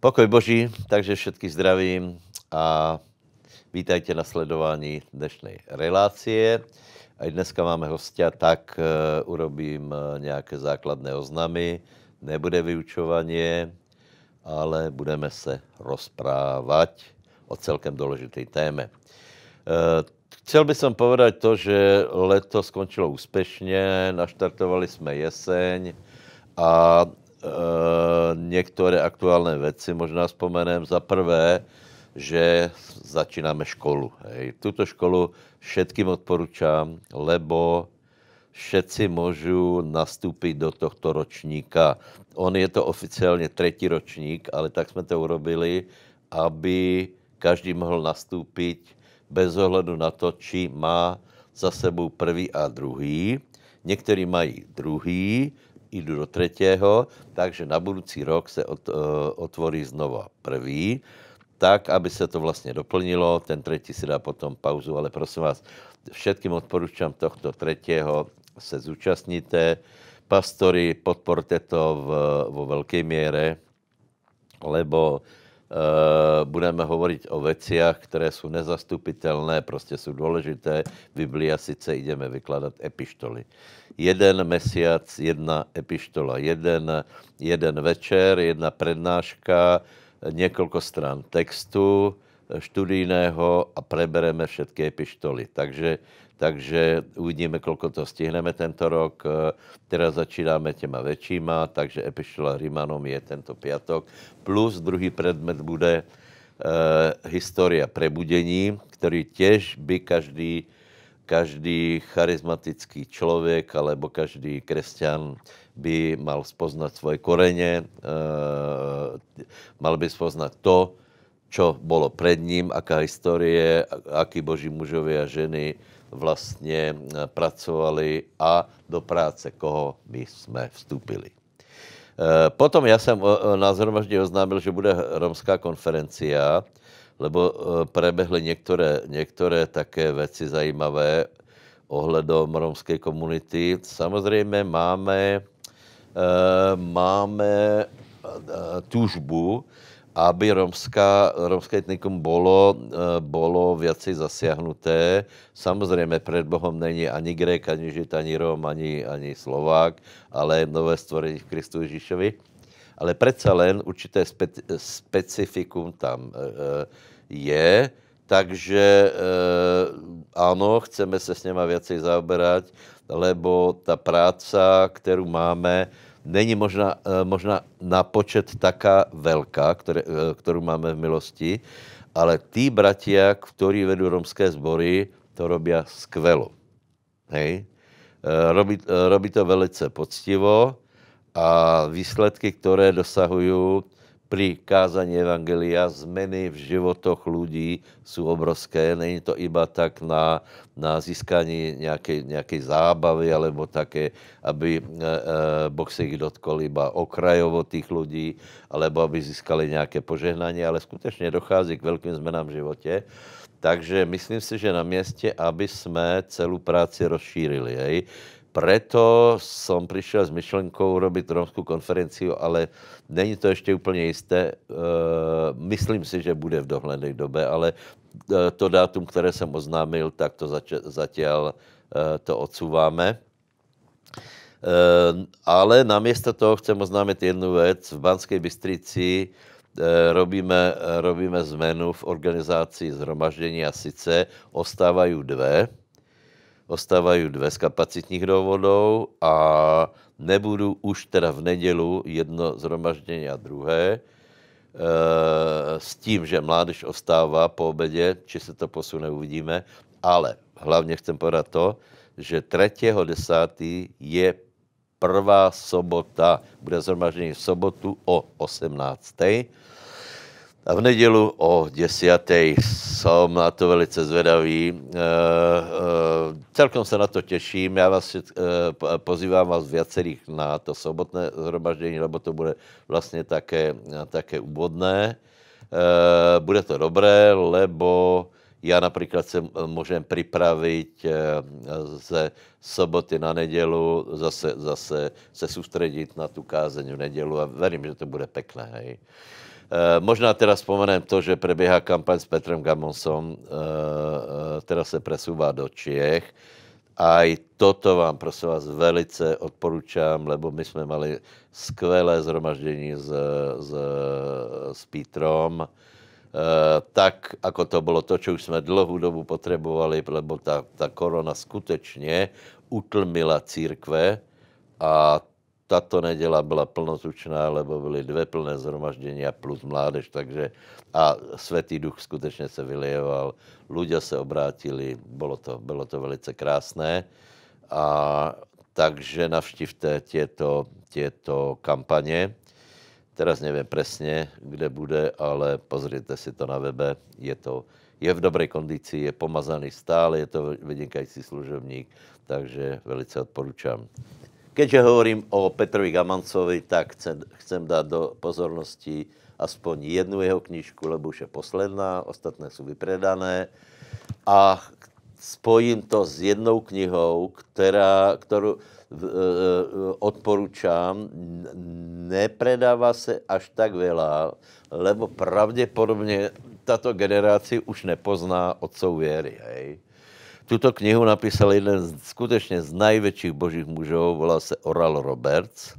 Pokoj Boží, takže všetky zdravím a vítajte na sledování dnešnej relácie. Aj dneska máme hostia, tak uh, urobím uh, nejaké základné oznamy. Nebude vyučovanie, ale budeme se rozprávať o celkem dôležitej téme. Uh, chcel by som povedať to, že leto skončilo úspešne, naštartovali sme jeseň a niektoré aktuálne veci možná spomenem. Za prvé, že začíname školu. Hej. Tuto školu všetkým odporúčam, lebo všetci môžu nastúpiť do tohto ročníka. On je to oficiálne tretí ročník, ale tak sme to urobili, aby každý mohol nastúpiť bez ohledu na to, či má za sebou prvý a druhý. Niektorí mají druhý, idú do tretieho, takže na budúci rok sa ot, e, otvorí znova prvý, tak, aby sa to vlastne doplnilo. Ten tretí si dá potom pauzu, ale prosím vás, všetkým odporúčam tohto tretieho se zúčastnite. Pastori, podporte to v, vo veľkej miere, lebo budeme hovoriť o veciach, ktoré sú nezastupiteľné, prostě sú dôležité. Biblia sice ideme vykladať epištoly. Jeden mesiac, jedna epištola, jeden, jeden večer, jedna prednáška, niekoľko strán textu študijného a prebereme všetky epištoly. Takže takže uvidíme, koľko to stihneme tento rok. Teraz začínáme těma väčšíma, takže Epištola Rimanom je tento piatok. Plus druhý predmet bude e, História prebudení, ktorý tiež by každý, každý charizmatický človek alebo každý kresťan by mal spoznať svoje korene, e, mal by spoznať to, čo bolo pred ním, aká histórie, akí boží mužovia a ženy vlastne eh, pracovali a do práce, koho my sme vstúpili. Eh, potom ja som eh, na zhromaždí oznámil, že bude romská konferencia, lebo prebehli niektoré, niektoré také veci zajímavé ohledom romskej komunity. Samozrejme máme, máme túžbu, aby romská, romské etnikum bolo, eh, bolo viacej zasiahnuté. Samozrejme, pred Bohom není ani Grek, ani Žid, ani Rom, ani, ani Slovák, ale nové stvorení v Kristu Ježišovi. Ale predsa len určité spe, specifikum tam e, je, takže e, áno, chceme sa s nema viacej zaoberať, lebo tá práca, ktorú máme, není možná, eh, možná na počet taká veľká, ktoré, eh, ktorú máme v milosti, ale tí bratia, ktorí vedú romské zbory, to robia skvelo. Hej? Eh, robí, robí to velice poctivo a výsledky, ktoré dosahujú, pri kázaní Evangelia zmeny v životoch ľudí sú obrovské. Není to iba tak na, na získanie nejakej, nejakej zábavy alebo také, aby e, e, Boh sa ich dotkol iba okrajovo tých ľudí, alebo aby získali nejaké požehnanie, ale skutečne dochází k veľkým zmenám v živote. Takže myslím si, že na mieste, aby sme celú práci rozšírili. Hej preto som prišiel s myšlenkou urobiť romskú konferenciu, ale není to ešte úplne isté. E, myslím si, že bude v dohlednej dobe, ale e, to dátum, ktoré som oznámil, tak to zatiaľ e, to odsúváme. Ale namiesto toho chcem oznámiť jednu vec. V Banskej Bystrici robíme, robíme zmenu v organizácii zhromaždenia. Sice ostávajú dve, ostávajú dve z kapacitních dôvodov a nebudú už teda v nedelu jedno zhromaždenie a druhé, e, s tím, že mládež ostáva po obede, či se to posune, uvidíme, ale hlavně chcem povedať to, že 3.10. je prvá sobota, bude zhromaždenie v sobotu o 18. A v nedělu o 10. som na to velice zvedavý. E, e, celkom se na to těším. Já vás e, pozývám vás viacerých na to sobotné zhromaždění, lebo to bude vlastně také, také úvodné. E, bude to dobré, lebo já například se můžem připravit ze soboty na nedělu, zase, zase se soustředit na tu kázeň v nedělu a verím, že to bude pekné. Hej. Možná teraz spomenem to, že prebieha kampaň s Petrem Gamonsom, e, e, teraz se presúva do Čiech. Aj toto vám prosím vás velice odporúčam, lebo my sme mali skvelé zhromaždení s, s, s Pítrom. E, tak, ako to bolo to, čo už sme dlhú dobu potrebovali, lebo tá, tá korona skutečne utlmila církve a táto nedela byla plnotučná, lebo byly dvě plné zhromaždenia plus mládež, takže a Svetý duch skutečně se vylieval, ľudia se obrátili, bylo to, bylo to velice krásné. A takže navštivte tieto, tieto kampaně. Teraz nevím přesně, kde bude, ale pozrite si to na webe. Je to je v dobrej kondici, je pomazaný stále, je to vynikající služebník, takže velice odporučám. Keďže hovorím o Petrovi Gamancovi, tak chcem, chcem dať do pozornosti aspoň jednu jeho knižku, lebo už je posledná, ostatné sú vypredané. A spojím to s jednou knihou, která, ktorú e, e, odporúčam. Nepredáva se až tak veľa, lebo pravděpodobně tato generácia už nepozná otcov věry. Hej. Tuto knihu napísal jeden z, skutečně z největších božích mužů, volá se Oral Roberts.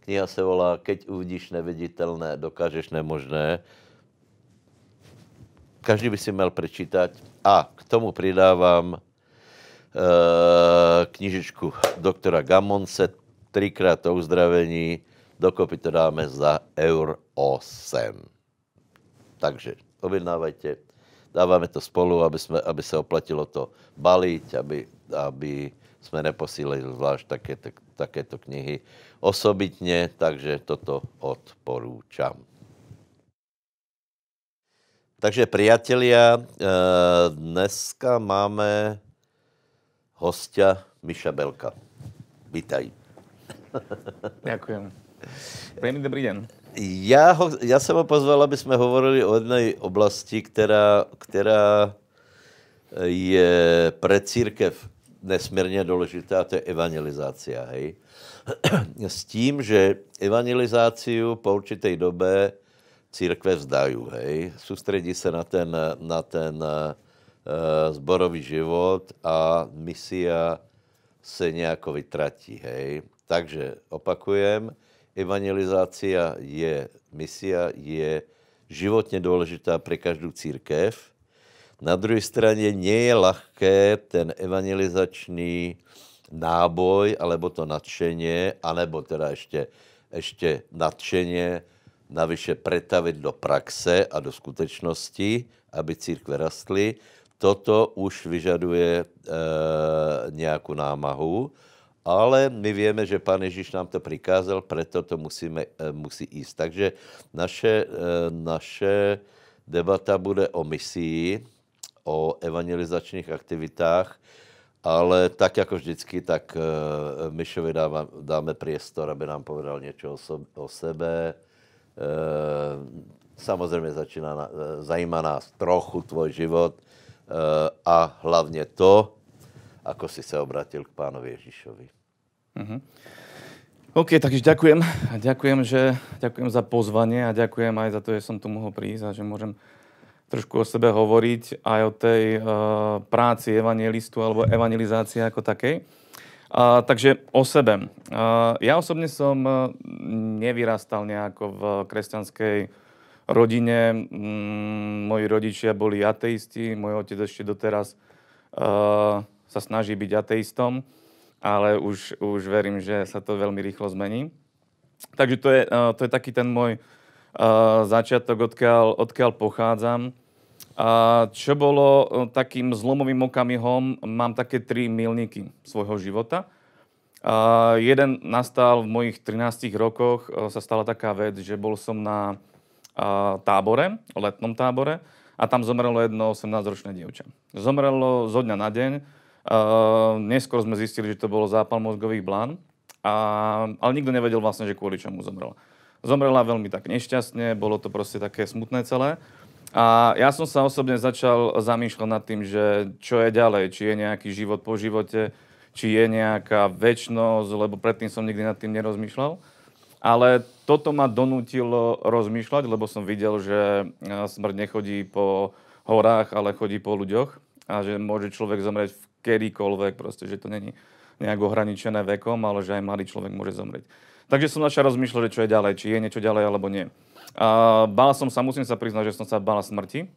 Kniha se volá Keď uvidíš neviditelné, dokážeš nemožné. Každý by si měl prečítať. A k tomu pridávám e, knižičku doktora Gamonce, trikrát o uzdravení, dokopy to dáme za eur 8. Takže objednávajte dáváme to spolu, aby, jsme, aby se oplatilo to baliť, aby, aby jsme neposílali zvlášť takéto, takéto knihy osobitně, takže toto odporúčam. Takže priatelia, eh, dneska máme hostia Miša Belka. Vítaj. Ďakujem. Príjemný dobrý deň. Já, ho, já jsem ho pozval, aby jsme hovorili o jedné oblasti, která, která je pre církev nesmírně důležitá, a to je evangelizácia. Hej? S tím, že evangelizáciu po určitej dobe církve vzdají. Hej? Soustředí se na ten, na ten uh, zborový život a misia se nějako vytratí. Hej? Takže opakujem, evangelizácia je misia, je životně důležitá pre každou církev. Na druhé straně nie je ľahké ten evangelizačný náboj, alebo to nadšenie, anebo teda ešte, ešte nadšenie navyše pretavit do praxe a do skutečnosti, aby církve rastly. Toto už vyžaduje e, nějakou námahu ale my víme, že Pán Ježíš nám to prikázal, preto to musíme, eh, musí ísť. Takže naše, eh, naše debata bude o misii, o evangelizačných aktivitách, ale tak jako vždycky, tak uh, Myšovi dáme, dáme priestor, aby nám povedal něco o, sebe. Samozřejmě začíná, zajímá nás trochu tvoj život a hlavně to, ako si se obratil k pánovi Ježíšovi. Uh-huh. OK, takže ďakujem. Ďakujem, že, ďakujem za pozvanie a ďakujem aj za to, že som tu mohol prísť a že môžem trošku o sebe hovoriť aj o tej uh, práci evangelistu alebo evangelizácie ako takej. Uh, takže o sebe. Uh, ja osobne som uh, nevyrastal nejako v kresťanskej rodine. Mm, moji rodičia boli ateisti, môj otec ešte doteraz uh, sa snaží byť ateistom, ale už, už verím, že sa to veľmi rýchlo zmení. Takže to je, uh, to je taký ten môj uh, začiatok, odkiaľ, odkiaľ pochádzam. A čo bolo uh, takým zlomovým okamihom, mám také tri milníky svojho života. Uh, jeden nastal v mojich 13 rokoch, sa stala taká vec, že bol som na uh, tábore, letnom tábore, a tam zomrelo jedno 18-ročné dievča. Zomrelo zo dňa na deň, Uh, neskôr sme zistili, že to bolo zápal mozgových blán, a, ale nikto nevedel vlastne, že kvôli čomu zomrela. Zomrela veľmi tak nešťastne, bolo to proste také smutné celé. A ja som sa osobne začal zamýšľať nad tým, že čo je ďalej, či je nejaký život po živote, či je nejaká väčnosť, lebo predtým som nikdy nad tým nerozmýšľal. Ale toto ma donútilo rozmýšľať, lebo som videl, že smrť nechodí po horách, ale chodí po ľuďoch a že môže človek zomrieť v kedykoľvek, proste, že to není nejak ohraničené vekom, ale že aj mladý človek môže zomrieť. Takže som začal rozmýšľať, čo je ďalej, či je niečo ďalej alebo nie. A bál som sa, musím sa priznať, že som sa bál smrti.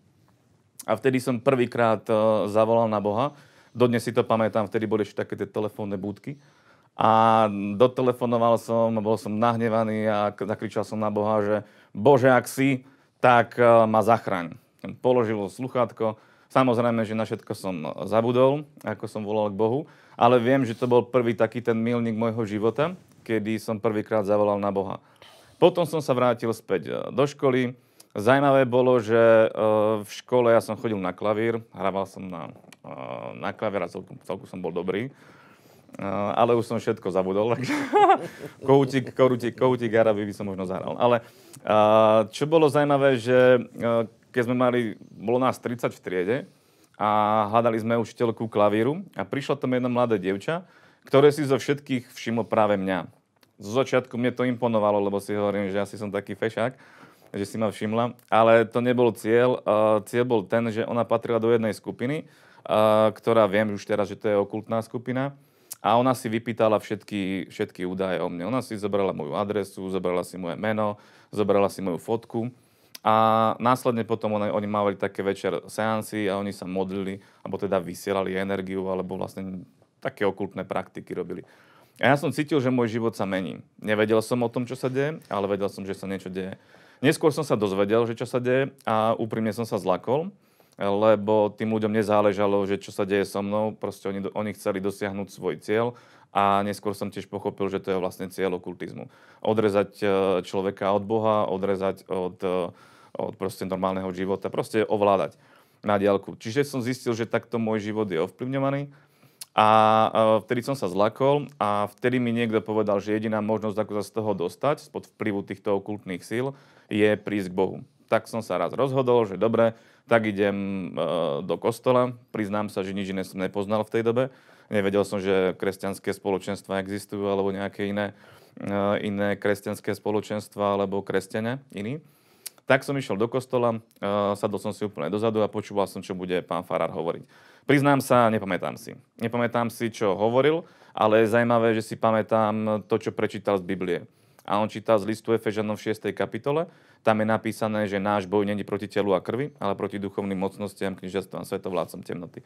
A vtedy som prvýkrát zavolal na Boha. Dodnes si to pamätám, vtedy boli ešte také tie telefónne búdky a dotelefonoval som, bol som nahnevaný a zakričal som na Boha, že Bože, ak si, tak e, ma zachraň. Položil sluchátko, samozrejme, že na všetko som zabudol, ako som volal k Bohu, ale viem, že to bol prvý taký ten milník môjho života, kedy som prvýkrát zavolal na Boha. Potom som sa vrátil späť e, do školy. Zajímavé bolo, že e, v škole ja som chodil na klavír, hrával som na, na klavír a celku, celku som bol dobrý ale už som všetko zabudol, takže koutík, koutík Araby by som možno zahral. Ale čo bolo zaujímavé, že keď sme mali, bolo nás 30 v triede a hľadali sme učiteľku klavíru a prišla tam jedna mladé dievča, ktoré si zo všetkých všimlo práve mňa. Zo začiatku mne to imponovalo, lebo si hovorím, že asi som taký fešák, že si ma všimla, ale to nebol cieľ. Cieľ bol ten, že ona patrila do jednej skupiny, ktorá viem už teraz, že to je okultná skupina a ona si vypýtala všetky, všetky údaje o mne. Ona si zobrala moju adresu, zobrala si moje meno, zobrala si moju fotku. A následne potom oni, oni mali také večer seansy a oni sa modlili, alebo teda vysielali energiu, alebo vlastne také okultné praktiky robili. A ja som cítil, že môj život sa mení. Nevedel som o tom, čo sa deje, ale vedel som, že sa niečo deje. Neskôr som sa dozvedel, že čo sa deje a úprimne som sa zlakol lebo tým ľuďom nezáležalo, že čo sa deje so mnou, proste oni, oni chceli dosiahnuť svoj cieľ a neskôr som tiež pochopil, že to je vlastne cieľ okultizmu. Odrezať e, človeka od Boha, odrezať od, e, od proste normálneho života, proste ovládať na diálku. Čiže som zistil, že takto môj život je ovplyvňovaný a e, vtedy som sa zlakol a vtedy mi niekto povedal, že jediná možnosť, ako sa z toho dostať, spod vplyvu týchto okultných síl, je prísť k Bohu. Tak som sa raz rozhodol, že dobre, tak idem e, do kostola. Priznám sa, že nič iné som nepoznal v tej dobe. Nevedel som, že kresťanské spoločenstva existujú alebo nejaké iné, e, iné kresťanské spoločenstva alebo kresťania iní. Tak som išiel do kostola, e, sadol som si úplne dozadu a počúval som, čo bude pán Farár hovoriť. Priznám sa, nepamätám si. Nepamätám si, čo hovoril, ale je zaujímavé, že si pamätám to, čo prečítal z Biblie. A on čítal z listu Efežanom v 6. kapitole tam je napísané, že náš boj není proti telu a krvi, ale proti duchovným mocnostiam, knižatstvám, svetovládcom temnoty.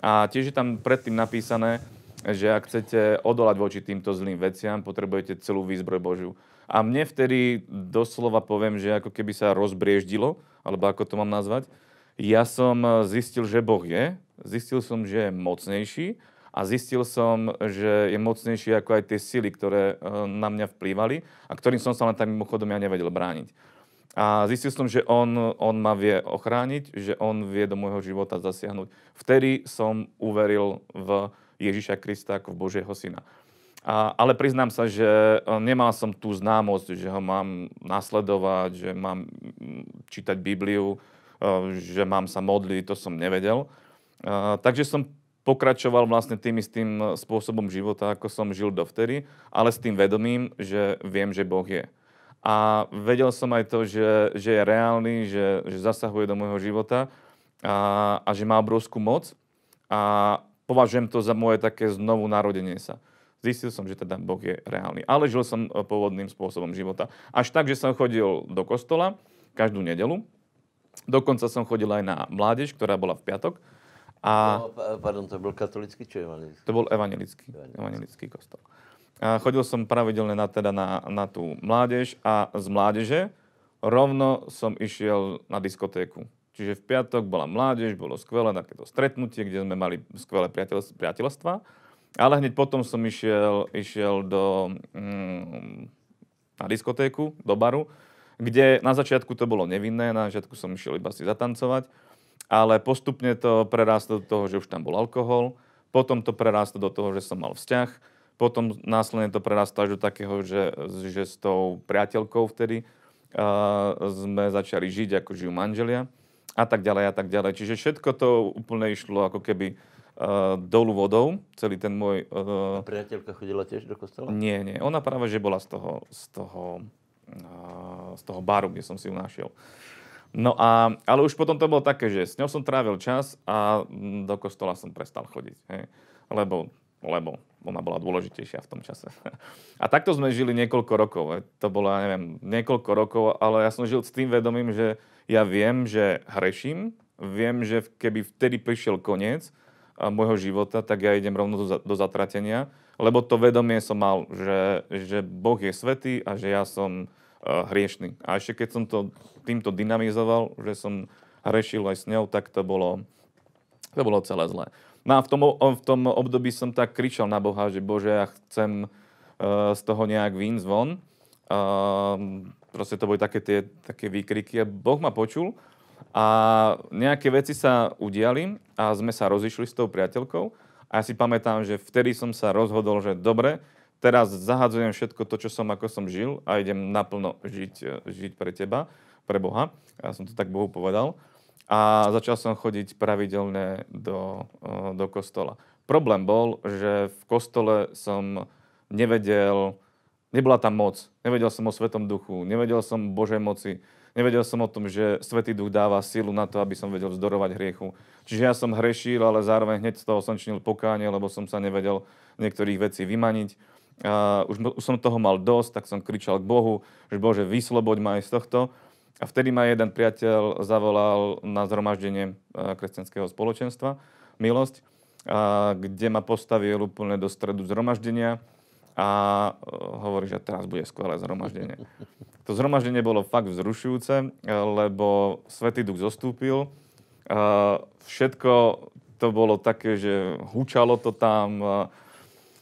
A tiež je tam predtým napísané, že ak chcete odolať voči týmto zlým veciam, potrebujete celú výzbroj Božiu. A mne vtedy doslova poviem, že ako keby sa rozbrieždilo, alebo ako to mám nazvať, ja som zistil, že Boh je, zistil som, že je mocnejší a zistil som, že je mocnejší ako aj tie sily, ktoré eh, na mňa vplývali a ktorým som sa len tak mimochodom ja nevedel brániť. A zistil som, že on, on ma vie ochrániť, že on vie do môjho života zasiahnuť. Vtedy som uveril v Ježiša Krista ako v Božieho syna. A, ale priznám sa, že e, nemal som tú známosť, že ho mám nasledovať, že mám čítať Bibliu, e, že mám sa modliť, to som nevedel. E, takže som pokračoval vlastne tým istým spôsobom života, ako som žil dovtedy, ale s tým vedomím, že viem, že Boh je. A vedel som aj to, že, že je reálny, že, že zasahuje do môjho života a, a že má obrovskú moc. A považujem to za moje také znovu narodenie sa. Zistil som, že teda Boh je reálny. Ale žil som e, pôvodným spôsobom života. Až tak, že som chodil do kostola každú nedelu. Dokonca som chodil aj na mládež, ktorá bola v piatok. A... No, pardon, to bol katolický či evangelický? To bol evangelický, evangelický kostol. A chodil som pravidelne na, teda na, na tú mládež a z mládeže rovno som išiel na diskotéku. Čiže v piatok bola mládež, bolo skvelé takéto stretnutie, kde sme mali skvelé priateľstva. Ale hneď potom som išiel, išiel do, mm, na diskotéku, do baru, kde na začiatku to bolo nevinné, na začiatku som išiel iba si zatancovať, ale postupne to prerástlo do toho, že už tam bol alkohol, potom to prerástlo do toho, že som mal vzťah, potom následne to prerastlo až do takého, že, že s tou priateľkou vtedy uh, sme začali žiť, ako žijú manželia a tak ďalej a tak ďalej. Čiže všetko to úplne išlo ako keby uh, dolu vodou, celý ten môj... Uh, A priateľka chodila tiež do kostola? nie, nie, ona práve, že bola z toho, z toho, uh, z toho baru, kde som si ju našiel. No a, ale už potom to bolo také, že s ňou som trávil čas a mm, do kostola som prestal chodiť. Hej. Lebo, lebo ona bola dôležitejšia v tom čase. A takto sme žili niekoľko rokov. Hej. To bolo, ja neviem, niekoľko rokov, ale ja som žil s tým vedomím, že ja viem, že hreším, viem, že keby vtedy prišiel koniec môjho života, tak ja idem rovno do, do zatratenia, lebo to vedomie som mal, že, že Boh je svetý a že ja som uh, hriešný. A ešte keď som to týmto dynamizoval, že som hrešil aj s ňou, tak to bolo, to bolo celé zlé. No a v tom, v tom období som tak kričal na Boha, že Bože, ja chcem uh, z toho nejak výjsť von. Uh, proste to boli také tie také výkriky a Boh ma počul a nejaké veci sa udiali a sme sa rozišli s tou priateľkou a ja si pamätám, že vtedy som sa rozhodol, že dobre, teraz zahadzujem všetko to, čo som, ako som žil a idem naplno žiť, e, žiť pre teba, pre Boha. Ja som to tak Bohu povedal. A začal som chodiť pravidelne do, e, do kostola. Problém bol, že v kostole som nevedel, nebola tam moc. Nevedel som o Svetom duchu, nevedel som o Božej moci, nevedel som o tom, že Svetý duch dáva silu na to, aby som vedel vzdorovať hriechu. Čiže ja som hrešil, ale zároveň hneď z toho som činil pokánie, lebo som sa nevedel niektorých vecí vymaniť. A už, už som toho mal dosť, tak som kričal k Bohu, že Bože, vysloboď ma aj z tohto. A vtedy ma jeden priateľ zavolal na zhromaždenie eh, kresťanského spoločenstva, Milosť, a kde ma postavil úplne do stredu zhromaždenia a eh, hovorí, že teraz bude skvelé zhromaždenie. To zhromaždenie bolo fakt vzrušujúce, lebo Svetý duch zostúpil. Všetko to bolo také, že hučalo to tam.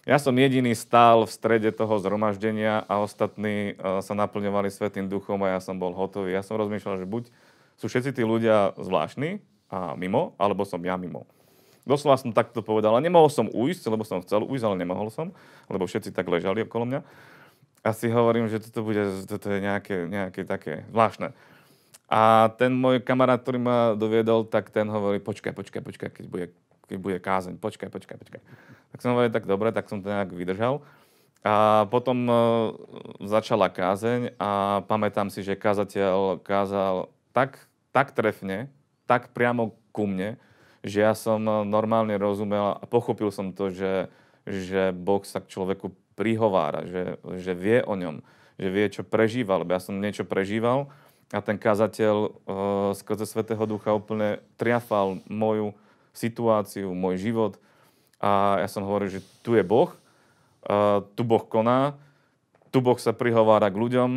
A Ja som jediný stál v strede toho zhromaždenia a ostatní eh, sa naplňovali Svetým duchom a ja som bol hotový. Ja som rozmýšľal, že buď sú všetci tí ľudia zvláštni a mimo, alebo som ja mimo. Doslova som takto povedal, ale nemohol som ujsť, lebo som chcel ujsť, ale nemohol som, lebo všetci tak ležali okolo mňa. A si hovorím, že toto, bude, toto je nejaké, nejaké také zvláštne. A ten môj kamarát, ktorý ma doviedol, tak ten hovorí, počkaj, počkaj, počkaj, keď bude, keď bude kázeň, počkaj, počkaj, počkaj. Tak som hovoril, tak dobre, tak som to nejak vydržal. A potom e, začala kázeň a pamätám si, že kázateľ kázal tak, tak trefne, tak priamo ku mne, že ja som e, normálne rozumel a pochopil som to, že, že Boh sa k človeku prihovára, že, že vie o ňom, že vie, čo prežíval, lebo ja som niečo prežíval a ten kazateľ uh, skrze Svetého Ducha úplne triafal moju situáciu, môj život a ja som hovoril, že tu je Boh, tu Boh koná, tu Boh sa prihovára k ľuďom,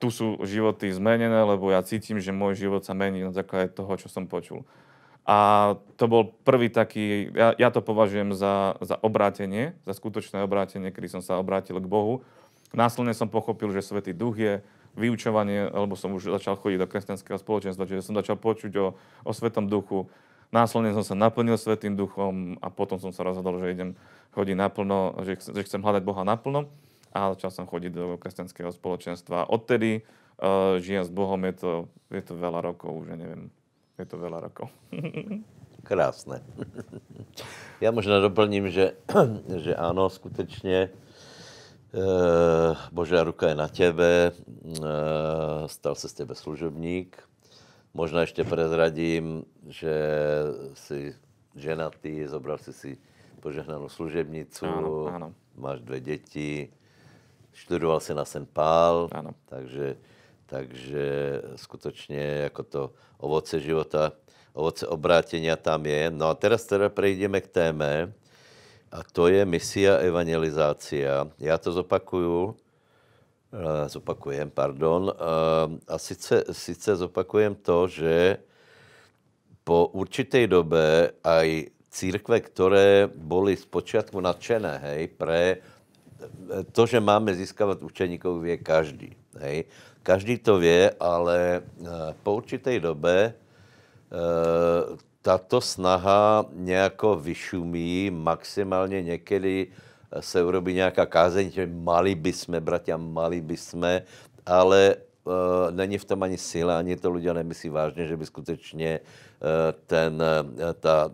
tu sú životy zmenené, lebo ja cítim, že môj život sa mení na základe toho, čo som počul. A to bol prvý taký, ja, ja to považujem za, za obrátenie, za skutočné obrátenie, kedy som sa obrátil k Bohu. Následne som pochopil, že Svetý Duch je vyučovanie, lebo som už začal chodiť do kresťanského spoločenstva, čiže som začal počuť o, o Svetom Duchu. Následne som sa naplnil Svetým Duchom a potom som sa rozhodol, že idem chodiť naplno, že, že chcem hľadať Boha naplno a začal som chodiť do kresťanského spoločenstva. Odtedy uh, žijem s Bohom, je to, je to veľa rokov, už ja neviem, je to veľa rokov. Krásne. Já možná doplním, že, že ano, skutečně eh, Božá ruka je na tebe, eh, stal se z tebe služebník. Možná ještě prezradím, že jsi ženatý, zobral si si požehnanou služebnicu, Áno, áno. máš dvě děti, študoval si na St. Pál, Áno. takže, takže skutečně jako to ovoce života, ovoce obrátěnia tam je. No a teraz teda prejdeme k téme, a to je misia evangelizácia. Já to zopakuju, zopakujem, pardon. Eh, A sice, sice zopakujem to, že po určitej dobe aj církve, ktoré boli zpočiatku nadšené, hej, pre to, že máme získavať učeníkov, vie každý. Hej. Každý to vie, ale eh, po určitej dobe eh, tato snaha nejako vyšumí, maximálně někdy se urobí nějaká kázeň, že mali by jsme, bratia, mali by jsme, ale není v tom ani sila, ani to ľudia nemyslí vážně, že by skutečně ten, ta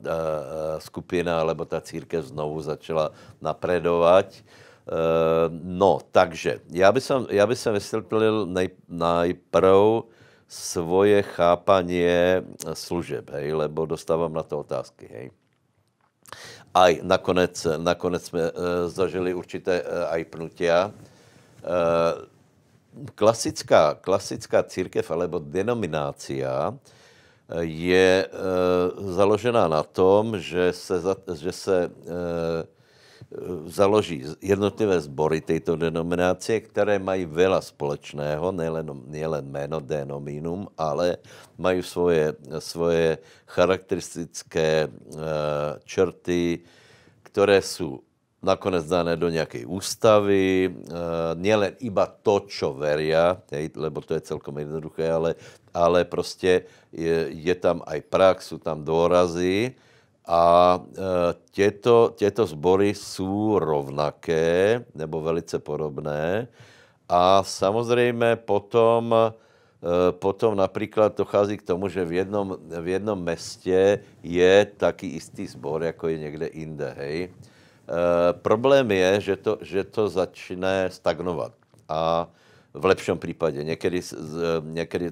skupina alebo ta církev znovu začala napredovat. No, takže já bych som, já bych som vysvětlil nej, najprv svoje chápanie služeb, hej, lebo dostávám na to otázky, hej. Aj nakonec, nakonec jsme e, zažili určité e, aj pnutia. E, klasická, klasická církev alebo denominácia je e, založená na tom, že se, že se e, založí jednotlivé sbory tejto denominácie, které mají veľa společného, nielen, nielen jméno denominum, ale mají svoje, svoje charakteristické e, črty, které jsou nakonec dané do nějaké ústavy, e, nielen iba to, čo veria, hej, lebo to je celkom jednoduché, ale, ale prostě je, je tam aj prax, jsou tam dôrazy, a e, tieto, tieto zbory sú rovnaké nebo velice podobné. A samozřejmě potom, e, potom například dochází k tomu, že v jednom, v jednom mestě je taký istý zbor, jako je někde jinde. Hej. E, problém je, že to, že to začne stagnovat. A v lepšom případě. Někdy, někdy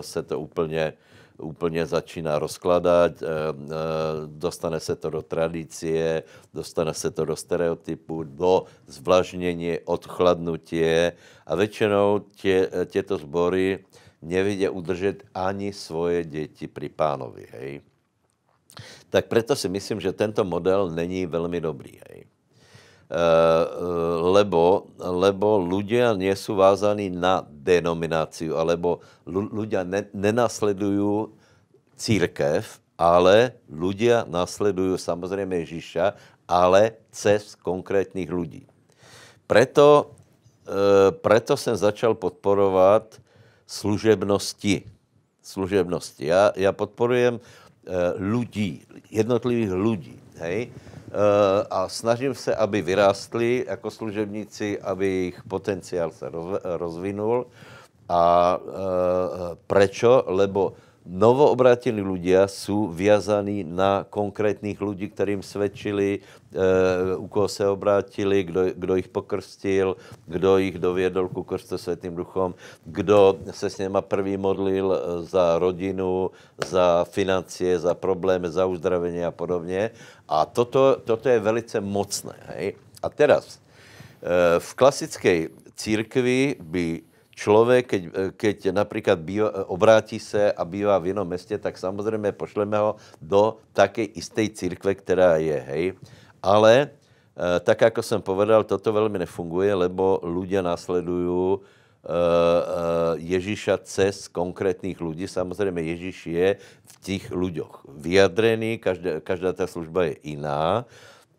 se to úplně úplně začíná rozkladat, eh, eh, dostane se to do tradície, dostane se to do stereotypu, do zvlažnění, odchladnutie a většinou tě, eh, těto sbory nevidě udržet ani svoje děti pri pánovi, hej. Tak preto si myslím, že tento model není velmi dobrý, hej. Lebo, lebo ľudia nie sú vázaní na denomináciu, alebo ľudia ne, nenasledujú církev, ale ľudia nasledujú samozrejme Ježíša, ale cez konkrétnych ľudí. Preto, e, preto jsem začal podporovat služebnosti. Služebnosti. Já, já podporujem e, ľudí, jednotlivých ľudí. Hej? E, a snažím se, aby vyrástli jako služebníci, aby jejich potenciál se rozvinul. A e, prečo? Lebo novoobratení ľudia sú viazaní na konkrétnych ľudí, ktorým svedčili, e, u koho se obrátili, kdo, kdo ich pokrstil, kdo ich doviedol ku krstu Svetým duchom, kdo se s něma prvý modlil za rodinu, za financie, za problémy, za uzdravenie a podobně. A toto, toto je velice mocné. Hej? A teraz, e, v klasickej církvi by člověk, keď, keď například býva, obrátí se a bývá v jinom městě, tak samozřejmě pošleme ho do také isté církve, která je, hej. Ale eh, tak, jako jsem povedal, toto velmi nefunguje, lebo ľudia následují uh, Ježíša cez konkrétních lidí. Samozřejmě Ježíš je v těch ľuďoch vyjadrený, každá, každá ta služba je jiná.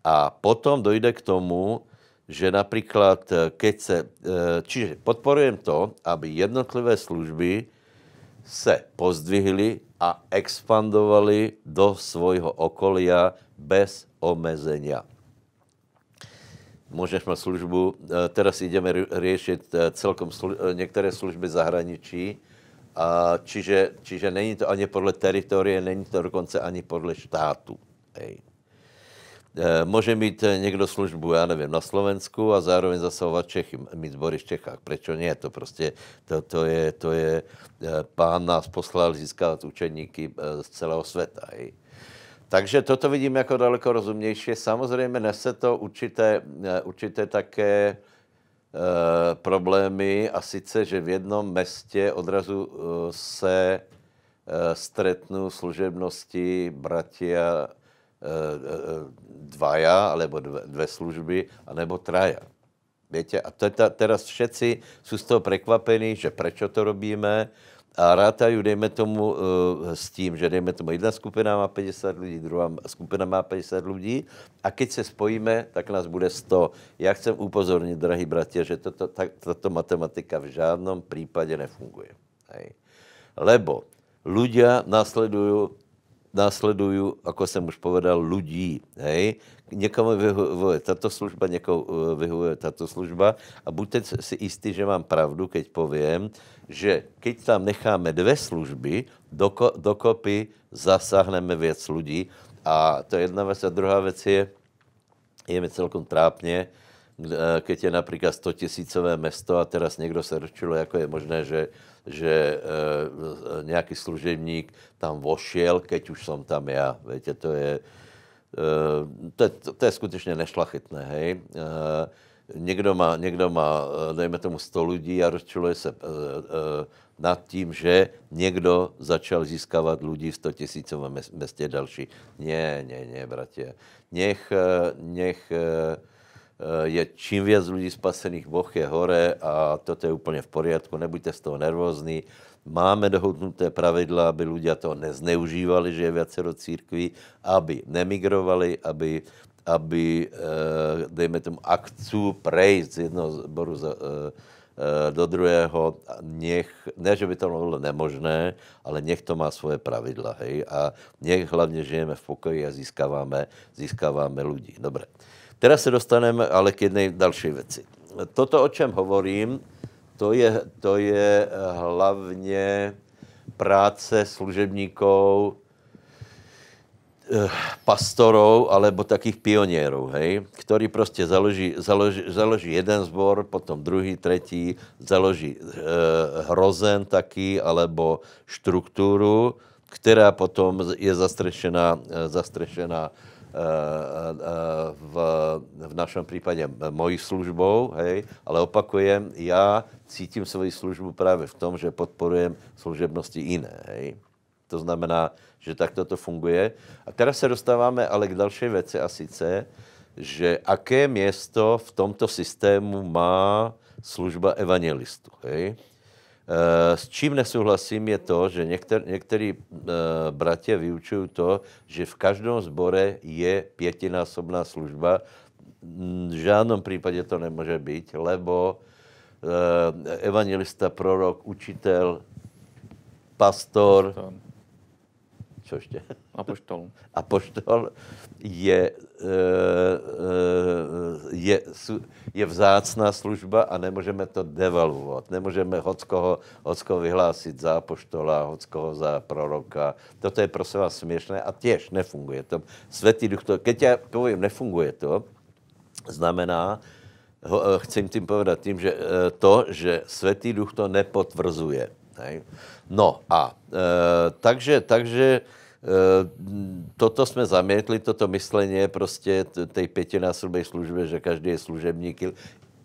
A potom dojde k tomu, že například, eh, keď se, eh, čiže podporujem to, aby jednotlivé služby se pozdvihly a expandovali do svojho okolia bez omezenia. Můžeš mít službu, eh, teraz ideme řešit celkom slu, některé služby zahraničí, a čiže, čiže není to ani podle teritorie, není to dokonce ani podle štátu. Hej. Eh, může mít eh, někdo službu, já nevím, na Slovensku a zároveň zasahovat Čechy, mít zbory v Čechách. Proč ne? To prostě, to, to je, to je, eh, pán nás poslal získat učeníky z celého světa. Hej. Takže toto vidím jako daleko rozumnější. Samozřejmě nese to určité, určité také e, problémy a sice, že v jednom městě odrazu se e, stretnou služebnosti bratia dvaja, alebo dve, služby, anebo traja. Viete, a to, teraz všetci sú z toho prekvapení, že prečo to robíme a rátajú, dejme tomu, uh, s tím, že dejme tomu, jedna skupina má 50 lidí, druhá skupina má 50 lidí a keď se spojíme, tak nás bude 100. Já chcem upozornit, drahí bratia, že toto, tak, tato matematika v žádnom prípade nefunguje. Hej. Lebo ľudia nasledujú následujú, ako jsem už povedal, ľudí. Hej? Někomu vyhovuje tato služba, někomu eh, vyhovuje tato služba a buďte si istí, že mám pravdu, keď povím, že keď tam necháme dvě služby, doko, dokopy zasáhneme věc lidí. A to je jedna věc. A druhá věc je, je mi celkom trápně, keď je například 100 tisícové mesto a teraz někdo se rozčilo, jako je možné, že že e, nějaký služebník tam vošiel, keď už som tam já. Víte, to je, e, to je, to je skutečně nešlachytné, hej. Někdo má, někdo má, dejme tomu 100 lidí a rozčiluje se e, e, nad tím, že někdo začal získávat lidí v 100 tisícovém městě další. Ne, ne, ne, bratě. Nech, nech Eh, je čím víc lidí spasených, Boh je hore a toto je úplně v poriadku, nebuďte z toho nervózní. Máme dohodnuté pravidla, aby ľudia to nezneužívali, že je viacero církví, aby nemigrovali, aby, aby eh, dejme tomu, ak chcú prejsť z jednoho zboru za, eh, do druhého, nech, ne, že by to bylo nemožné, ale nech to má svoje pravidla, hej, a nech hlavně žijeme v pokoji a získáváme, získáváme ľudí. Dobre. Teraz se dostaneme ale k jednej další věci. Toto, o čem hovorím, to je, to je hlavně práce služebníkov, eh, pastorov alebo takých pionierov, hej, ktorí prostě založí, založí, založí jeden zbor, potom druhý, tretí, založí e, hrozen taký, alebo štruktúru, která potom je zastrešená, eh, zastrešená Eh, eh, v, v našem případě mojí službou, hej, ale opakujem, já cítím svoji službu právě v tom, že podporujem služebnosti jiné, hej. To znamená, že takto to funguje. A teraz se dostáváme ale k další věci a sice, že aké město v tomto systému má služba evangelistu. Hej? Eh, s čím nesouhlasím je to, že někter, některý uh, bratě vyučují to, že v každém zbore je pětinásobná služba. V žádném případě to nemůže být, lebo uh, evangelista, prorok, učitel, pastor, pastor čo ještě? Apoštol. Apoštol je, eh, eh, je, je vzácná služba a nemůžeme to devalvovat. Nemůžeme hockoho, hockoho vyhlásit za apoštola, hockoho za proroka. Toto je prosím vás směšné a těž nefunguje to. Svetý duch to, keď já povím, nefunguje to, znamená, eh, chcem tím povedat tím, že to, že Svetý duch to nepotvrzuje. Hej. No a e, takže, takže Eh, toto jsme zamietli, toto myslenie prostě tej pětinásobnej službe, že každý je služebník,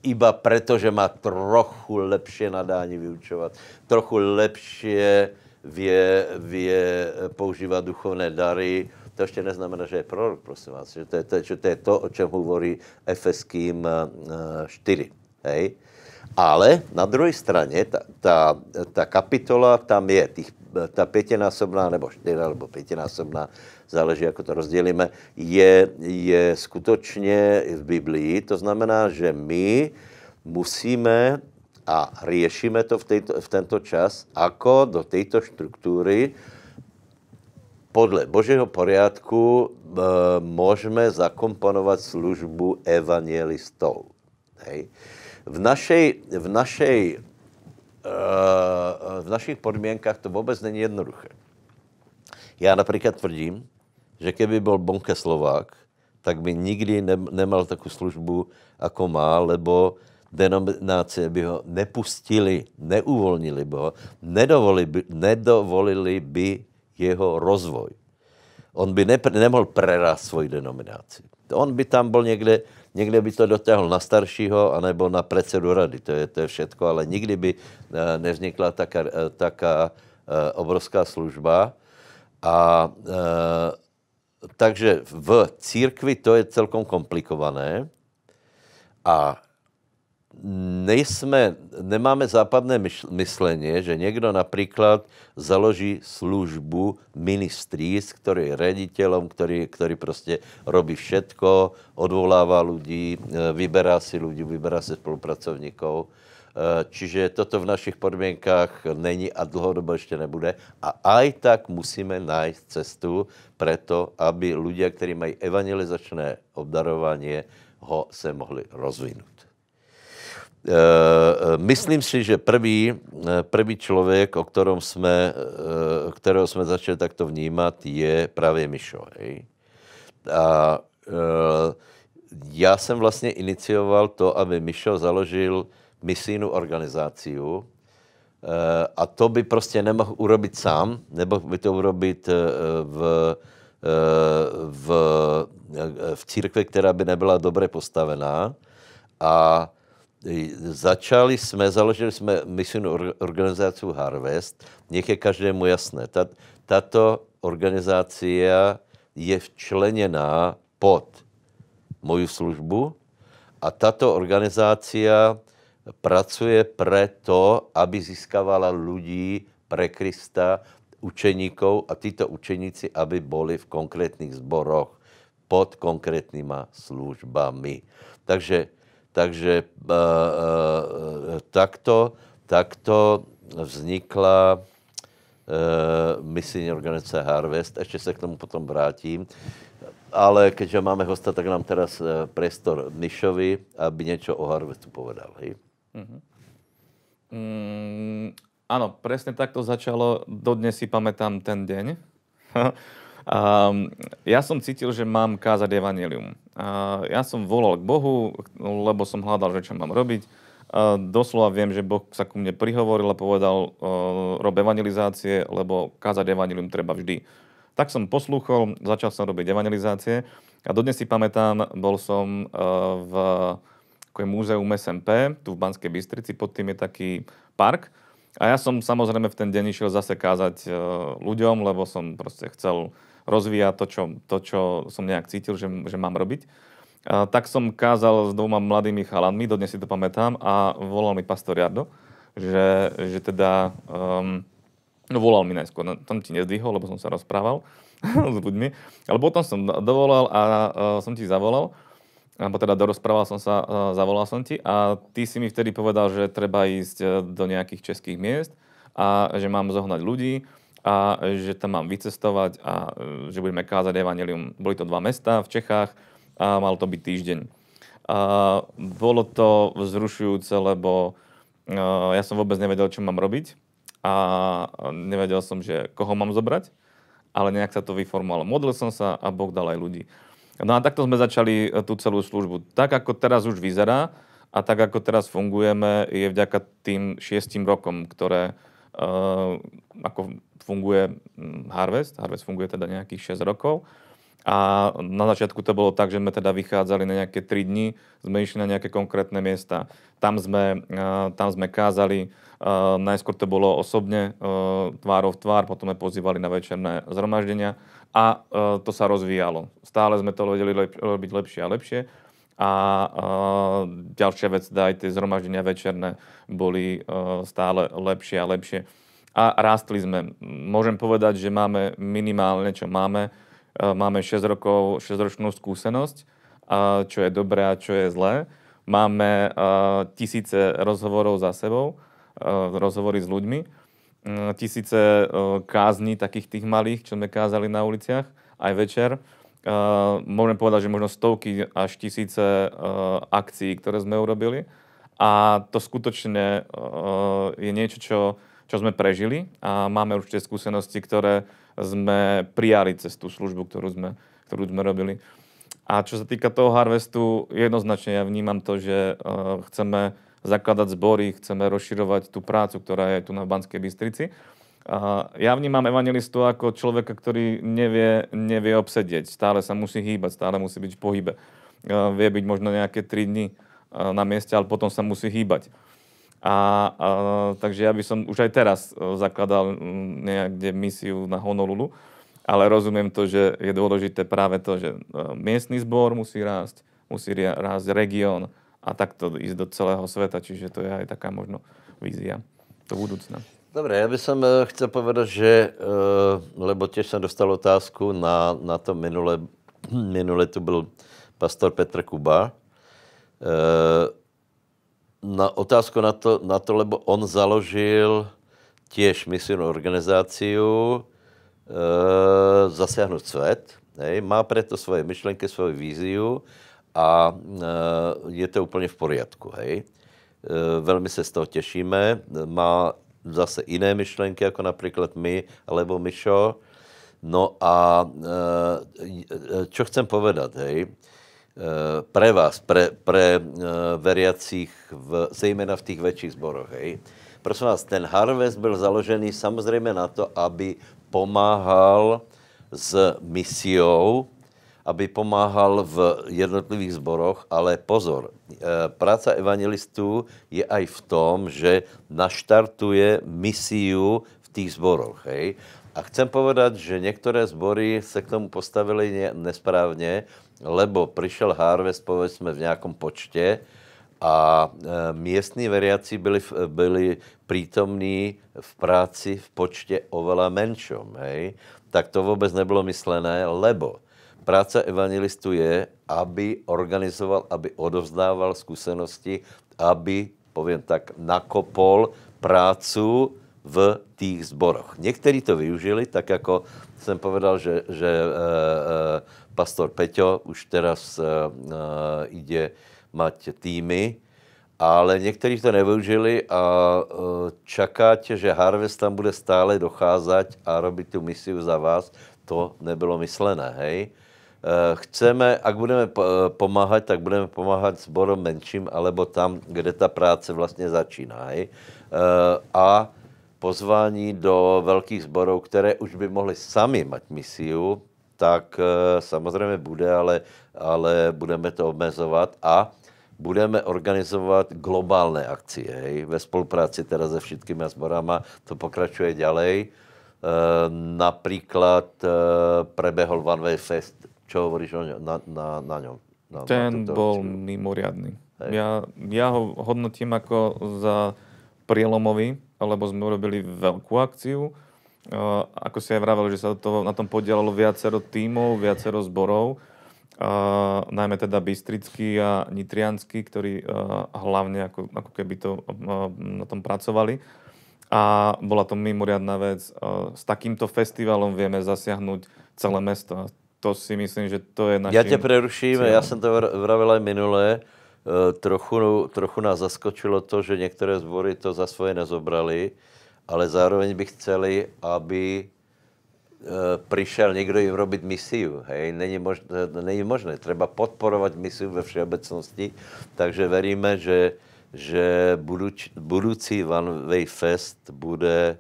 iba preto, že má trochu lepšie nadání vyučovat, trochu lepšie vie, vie používat duchovné dary, to ještě neznamená, že je prorok, prosím vás. Že to je to, že to, je to o čem hovorí Efeským 4. Eh, hej? Ale na druhé straně ta, ta, ta kapitola, tam je tých, ta pětinásobná, nebo čtyř, nebo pětinásobná, záleží, jak to rozdělíme, je, je skutečně v Biblii. To znamená, že my musíme a riešime to v, tejto, v tento čas, ako do této štruktúry podle Božího poriadku e, môžeme zakomponovat službu evangelistov. Hej v našej, v našej, uh, v našich podmienkách to vůbec není jednoduché. Já například tvrdím, že keby byl Bonke Slovák, tak by nikdy ne, nemal takovou službu, jako má, lebo denominácie by ho nepustili, neuvolnili by ho, nedovolili by, nedovolili by jeho rozvoj. On by ne, nemohl prerast svoji denominaci. On by tam byl někde, Někde by to dotáhl na staršího, anebo na predsedu rady, to je, to je všetko, ale nikdy by eh, nevznikla taká, eh, taká eh, obrovská služba. A takže v církvi to je celkom komplikované a nejsme, nemáme západné myslenie, že někdo například založí službu ministrís, který je rediteľom, který, který prostě robí všetko, odvolává ľudí, e, vyberá si ľudí, vyberá si spolupracovníkov čiže toto v našich podmienkách není a dlhodobo ešte nebude. A aj tak musíme nájsť cestu preto, aby ľudia, ktorí mají evangelizačné obdarovanie, ho se mohli rozvinúť. Myslím si, že prvý, prvý člověk, o ktorom jsme, kterého jsme začali takto vnímat, je právě Mišo. Hej? A já jsem vlastně inicioval to, aby Mišo založil misijnou organizáciu a to by prostě nemohl urobit sám, nebo by to urobit v, v, v církvi, která by nebyla dobře postavená. A začali jsme, založili jsme misijnou organizaci Harvest. Nech je každému jasné. Tato organizácia je včleněná pod moju službu a tato organizácia pracuje preto, aby získávala ľudí pre Krista, učeníkov a títo učeníci, aby boli v konkrétnych zboroch pod konkrétnyma službami. Takže, takže uh, uh, takto, takto vznikla uh, misijní organizace Harvest. Ešte sa k tomu potom vrátim. Ale keďže máme hosta, tak nám teraz uh, priestor Mišovi, aby niečo o Harvestu povedal. Hej? Mm-hmm. Mm, áno, presne takto začalo. Dodnes si pamätám ten deň. Um, ja som cítil, že mám kázať evanelium. Uh, ja som volal k Bohu, lebo som hľadal, že čo mám robiť. Uh, doslova viem, že Boh sa ku mne prihovoril a povedal, uh, rob evangelizácie, lebo kázať evanelium treba vždy. Tak som poslúchol, začal som robiť evangelizácie a dodnes si pamätám, bol som uh, v ako je múzeum SMP, tu v Banskej Bystrici, pod tým je taký park. A ja som samozrejme v ten deň išiel zase kázať uh, ľuďom, lebo som proste chcel rozvíjať to, čo, to, čo som nejak cítil, že, že mám robiť. Uh, tak som kázal s dvoma mladými chalanmi, dodnes si to pamätám, a volal mi pastor Jardo, že, že teda... Um, no volal mi najskôr, no, tam ti nezdvihol, lebo som sa rozprával s ľuďmi, ale potom som dovolal a uh, som ti zavolal alebo teda dorozprával som sa, uh, zavolal som ti a ty si mi vtedy povedal, že treba ísť e, do nejakých českých miest a že mám zohnať ľudí a že tam mám vycestovať a že budeme kázať evanelium. Boli to dva mesta v Čechách a mal to byť týždeň. A bolo to vzrušujúce, lebo ja som vôbec nevedel, čo mám robiť a nevedel som, že koho mám zobrať, ale nejak sa to vyformovalo. Modlil som sa a Boh dal aj ľudí. No a takto sme začali e, tú celú službu. Tak, ako teraz už vyzerá a tak, ako teraz fungujeme, je vďaka tým šiestim rokom, ktoré uh, ako funguje Harvest. Harvest funguje teda nejakých 6 rokov. A na začiatku to bolo tak, že sme teda vychádzali na nejaké 3 dni, sme išli na nejaké konkrétne miesta. Tam sme, tam sme kázali, najskôr to bolo osobne, uh, tvárov tvár, potom sme pozývali na večerné zhromaždenia a uh, to sa rozvíjalo. Stále sme to vedeli robiť lepšie a lepšie. A ďalšia vec, aj tie zhromaždenia večerné boli uh, stále lepšie a lepšie. A rástli sme. Môžem povedať, že máme minimálne, čo máme. Uh, máme 6 rokov, 6-ročnú skúsenosť, uh, čo je dobré a čo je zlé. Máme uh, tisíce rozhovorov za sebou, rozhovory s ľuďmi tisíce kázni, takých tých malých, čo sme kázali na uliciach, aj večer. Môžem povedať, že možno stovky až tisíce akcií, ktoré sme urobili. A to skutočne je niečo, čo, čo sme prežili a máme určite skúsenosti, ktoré sme prijali cez tú službu, ktorú sme, ktorú sme robili. A čo sa týka toho harvestu, jednoznačne ja vnímam to, že chceme zakladať zbory, chceme rozširovať tú prácu, ktorá je tu na Banskej Bystrici. A ja vnímam evangelistu ako človeka, ktorý nevie, nevie obsedieť. Stále sa musí hýbať, stále musí byť v pohybe. A vie byť možno nejaké 3 dny na mieste, ale potom sa musí hýbať. A, a, takže ja by som už aj teraz e, zakladal nejakde misiu na Honolulu, ale rozumiem to, že je dôležité práve to, že e, miestny zbor musí rásť, musí rásť región, a takto ísť do celého sveta, čiže to je aj taká možno vízia do budúcna. Dobre, ja by som eh, chcel povedať, že, lebo tiež som dostal otázku na, na to minule, minule tu byl pastor Petr Kuba. Na otázku na to, na to, lebo on založil tiež misijnú organizáciu e, Zasiahnuť svet. Hej. Má preto svoje myšlenky, svoju víziu a e, je to úplně v poriadku. Hej. E, velmi se z toho těšíme. Má zase iné myšlenky, jako například my, alebo Mišo. No a e, čo chcem povedať, hej, pre vás, pre, pre veriacích, v, zejména v těch väčších zboroch, hej. Prosím vás, ten Harvest byl založený samozřejmě na to, aby pomáhal s misiou, aby pomáhal v jednotlivých zboroch, ale pozor, e, práca evangelistů je aj v tom, že naštartuje misiu v tých zboroch. Hej? A chcem povedať, že některé zbory se k tomu postavili nesprávně, lebo přišel Harvest, povedzme, v nějakom počte a e, místní veriaci byli, byli prítomní v práci v počte oveľa menšom. Hej? Tak to vůbec nebylo myslené, lebo práce evangelistu je, aby organizoval, aby odovzdával zkušenosti, aby, poviem tak, nakopol prácu v tých zboroch. Někteří to využili, tak jako jsem povedal, že, že e, e, pastor Peťo už teraz e, e, ide mať týmy, ale někteří to nevyužili a e, čakáte, že Harvest tam bude stále docházet a robit tu misiu za vás. To nebylo myslené, hej. Eh, chceme, ak budeme eh, pomáhat, tak budeme pomáhat sborom menším, alebo tam, kde ta práce vlastně začíná. Hej? Eh, a pozvání do velkých zborů, které už by mohly sami mať misiu, tak samozřejmě bude, ale, ale budeme to obmezovat a budeme organizovat globálne akcie. Hej? Ve spolupráci teda se všetkými zborama to pokračuje ďalej. Například prebehol One Way Fest čo hovoríš o ňo, na, na, na ňom? Na, Ten na bol mimoriadný. Ja, ja ho hodnotím ako za prielomový, lebo sme urobili veľkú akciu. Uh, ako si aj vravel, že sa to, na tom podielalo viacero tímov, viacero zborov, uh, najmä teda Bystrický a Nitrianský, ktorí uh, hlavne ako, ako keby to uh, na tom pracovali. A bola to mimoriadná vec. Uh, s takýmto festivalom vieme zasiahnuť celé mesto to si myslím, že to je naším Já tě preruším, cílem. já jsem to vravil aj minulé. E, trochu, trochu nás zaskočilo to, že některé zbory to za svoje nezobrali, ale zároveň bych chceli, aby e, přišel někdo jim robit misiu. Hej? Není, možné, není možné. Treba podporovat misiu ve všeobecnosti, takže veríme, že, že budoucí, budoucí One Way Fest bude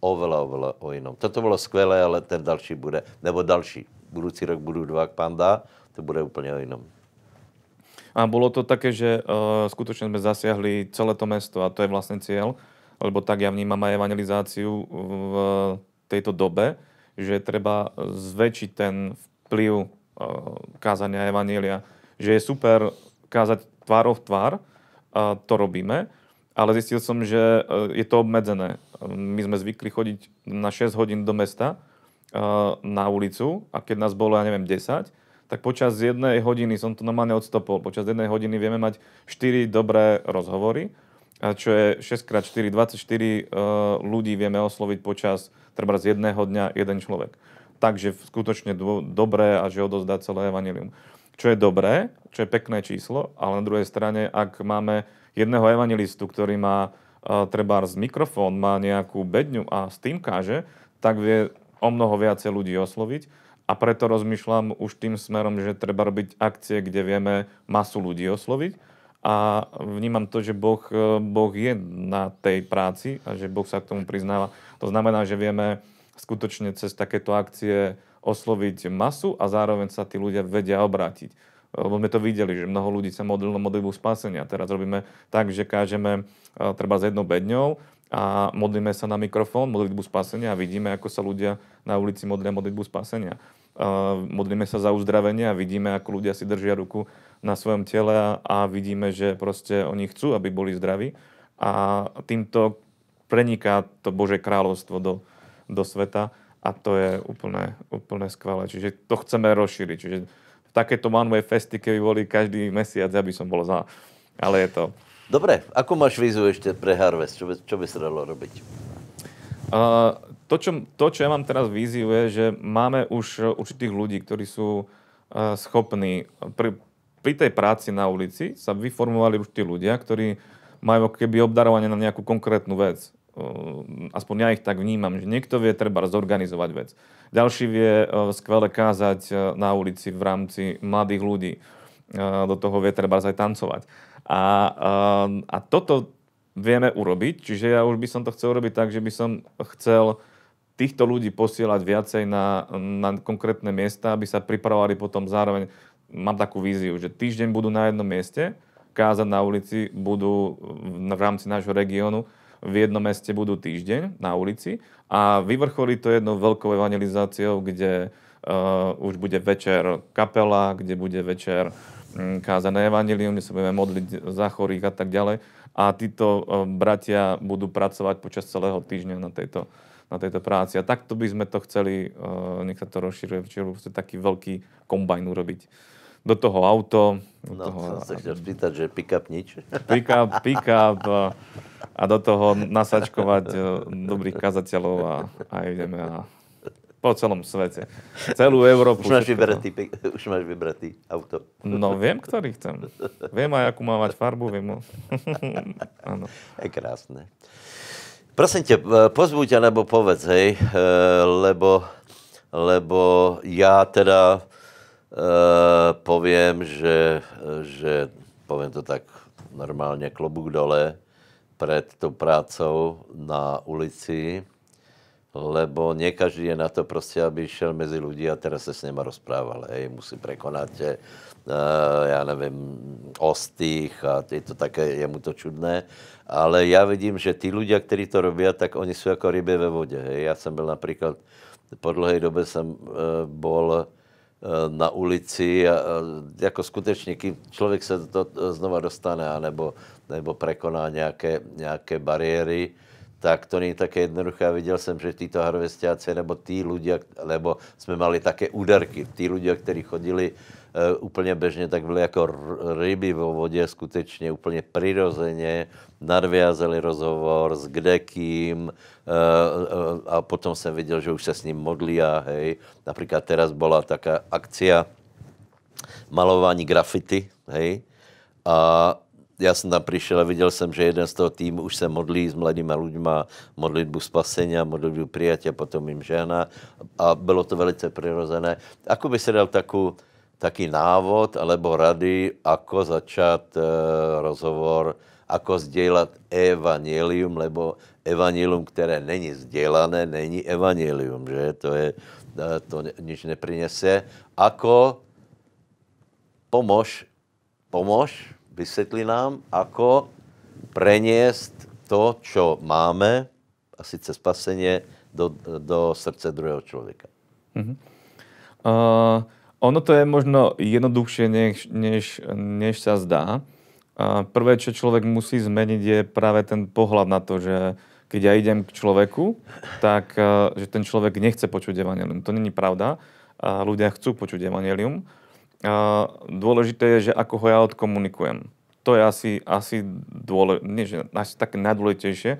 oveľa, oveľa o inom. Toto bylo skvělé, ale ten další bude, nebo další budúci rok budú dva, dá, to bude úplne o inom. A bolo to také, že uh, skutočne sme zasiahli celé to mesto a to je vlastne cieľ, lebo tak ja vnímam aj evangelizáciu v tejto dobe, že treba zväčšiť ten vplyv uh, kázania evanília, že je super kázať tvárov v tvár, uh, to robíme, ale zistil som, že uh, je to obmedzené. My sme zvykli chodiť na 6 hodín do mesta, na ulicu a keď nás bolo, ja neviem, 10, tak počas jednej hodiny som to normálne odstopol. Počas jednej hodiny vieme mať 4 dobré rozhovory, čo je 6x4, 24 ľudí vieme osloviť počas treba z jedného dňa jeden človek. Takže skutočne do, dobré a že odozdá celé evanilium. Čo je dobré, čo je pekné číslo, ale na druhej strane, ak máme jedného evangelistu, ktorý má uh, treba z mikrofón, má nejakú bedňu a s tým káže, tak vie o mnoho viacej ľudí osloviť a preto rozmýšľam už tým smerom, že treba robiť akcie, kde vieme masu ľudí osloviť a vnímam to, že boh, boh je na tej práci a že Boh sa k tomu priznáva. To znamená, že vieme skutočne cez takéto akcie osloviť masu a zároveň sa tí ľudia vedia obrátiť. Lebo sme to videli, že mnoho ľudí sa modlilo modlitbu spásenia. Teraz robíme tak, že kážeme eh, treba s jednou bedňou a modlíme sa na mikrofón, modlitbu spasenia a vidíme, ako sa ľudia na ulici modlia modlitbu spasenia. Modlíme sa za uzdravenie a vidíme, ako ľudia si držia ruku na svojom tele a vidíme, že proste oni chcú, aby boli zdraví a týmto preniká to Bože kráľovstvo do, do sveta a to je úplne, úplne skvelé. Čiže to chceme rozšíriť. Čiže takéto One Way Festy, keby boli každý mesiac, ja by som bol za. Ale je to, Dobre, ako máš vízu ešte pre Harvest? Čo by, čo by sa dalo robiť? Uh, to, čo, to, čo ja mám teraz víziu, je, že máme už určitých ľudí, ktorí sú uh, schopní pri, pri tej práci na ulici sa vyformovali už tí ľudia, ktorí majú keby obdarovanie na nejakú konkrétnu vec. Uh, aspoň ja ich tak vnímam, že niekto vie treba zorganizovať vec. Ďalší vie skvele kázať na ulici v rámci mladých ľudí. Do toho vie treba aj tancovať. A, uh, a toto vieme urobiť. Čiže ja už by som to chcel urobiť tak, že by som chcel týchto ľudí posielať viacej na, na konkrétne miesta, aby sa pripravovali potom zároveň, mám takú víziu, že týždeň budú na jednom mieste, kázať na ulici budú v rámci nášho regiónu, v jednom meste budú týždeň na ulici a vyvrcholí to jednou veľkou evangelizáciou, kde uh, už bude večer kapela, kde bude večer kázané evangelium, kde sa budeme modliť za chorých a tak ďalej a títo e, bratia budú pracovať počas celého týždňa na tejto, na tejto práci. A takto by sme to chceli, e, nech sa to rozširuje, čiže taký veľký kombajn urobiť. Do toho auto. Do no, toho, som sa chcel spýtať, že pick-up nič. Pick-up, pick-up a, a do toho nasačkovať e, dobrých kazateľov a, a ideme a po celom svete. Celú Európu. Už máš, vybratý, už máš vybratý auto. No viem, ktorý chcem. Viem aj, akú má mať farbu. Viem. Áno. Je krásne. Prosím ťa, pozbuď alebo povedz, hej, e, lebo, lebo ja teda uh, poviem, že, že poviem to tak normálne klobúk dole pred tou prácou na ulici, lebo nie každý je na to prostě, aby šel mezi ľudí a teraz se s nima rozprával. Hej, musí prekonat, uh, já nevím, ostých a je to také, je mu to čudné. Ale já vidím, že ty ľudia, kteří to robí, tak oni jsou jako ryby ve vodě. Hej. Já jsem byl například, po dlouhé době jsem uh, bol uh, na ulici a, a jako skutečně, kým člověk se to znova dostane, anebo, nebo prekoná nějaké, nějaké bariéry, tak to není také jednoduché. Viděl jsem, že títo harvestiáci, nebo tí ľudia, nebo jsme mali také úderky, tí ľudia, kteří chodili uh, úplně bežně, tak byli jako ryby vo vodě, skutečně úplně přirozeně, nadviazali rozhovor s kdekým uh, uh, a potom jsem viděl, že už se s ním modlí a hej, například teraz byla taká akcia malování grafity, hej, a já jsem tam přišel a viděl jsem, že jeden z toho týmu už se modlí s mladými lidmi, modlitbu spasenia, modlitbu prijatia, potom jim žena a bylo to velice přirozené. Ako by se dal takú, taký návod alebo rady, ako začat e, rozhovor, ako sdělat evangelium, lebo evangelium, které není sdělané, není evangelium, že? To je, e, to nič neprinese. Ako? Pomož, pomož vysvětli nám, ako preniesť to, čo máme, a sice spasenie, do, do srdce druhého člověka. Uh-huh. Uh, ono to je možno jednoduchšie, než, než, než sa zdá. Uh, prvé, čo človek musí zmeniť, je práve ten pohľad na to, že keď ja idem k človeku, tak uh, že ten človek nechce počuť evanelium. To není pravda. Uh, ľudia chcú počuť evanelium dôležité je, že ako ho ja odkomunikujem. To je asi, asi, dôle, nie, že asi také najdôležitejšie,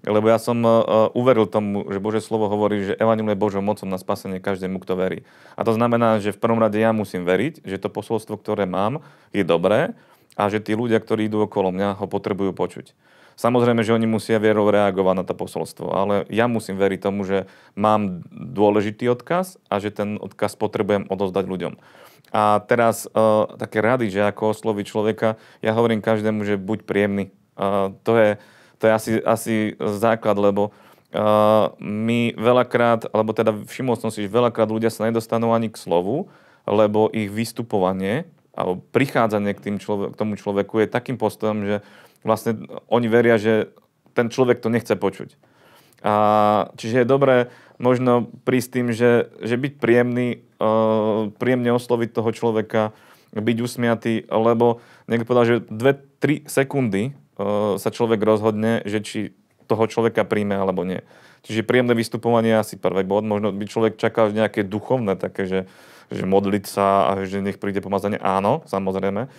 lebo ja som uh, uveril tomu, že Bože slovo hovorí, že Evangelium je Božou mocom na spasenie každému, kto verí. A to znamená, že v prvom rade ja musím veriť, že to posolstvo, ktoré mám, je dobré a že tí ľudia, ktorí idú okolo mňa, ho potrebujú počuť. Samozrejme, že oni musia vierou reagovať na to posolstvo, ale ja musím veriť tomu, že mám dôležitý odkaz a že ten odkaz potrebujem odozdať ľuďom. A teraz uh, také rady, že ako osloviť človeka, ja hovorím každému, že buď príjemný. Uh, to je, to je asi, asi základ, lebo uh, my veľakrát, alebo teda všimol som si, že veľakrát ľudia sa nedostanú ani k slovu, lebo ich vystupovanie alebo prichádzanie k, tým človek, k tomu človeku je takým postojom, že vlastne oni veria, že ten človek to nechce počuť. A, čiže je dobré možno prísť tým, že, že byť príjemný, príjemne osloviť toho človeka, byť usmiatý, lebo niekto povedal, že 2-3 sekundy uh, sa človek rozhodne, že či toho človeka príjme alebo nie. Čiže príjemné vystupovanie asi prvý bod. Možno by človek čakal nejaké duchovné, také, že, že modliť sa a že nech príde pomazanie. Áno, samozrejme.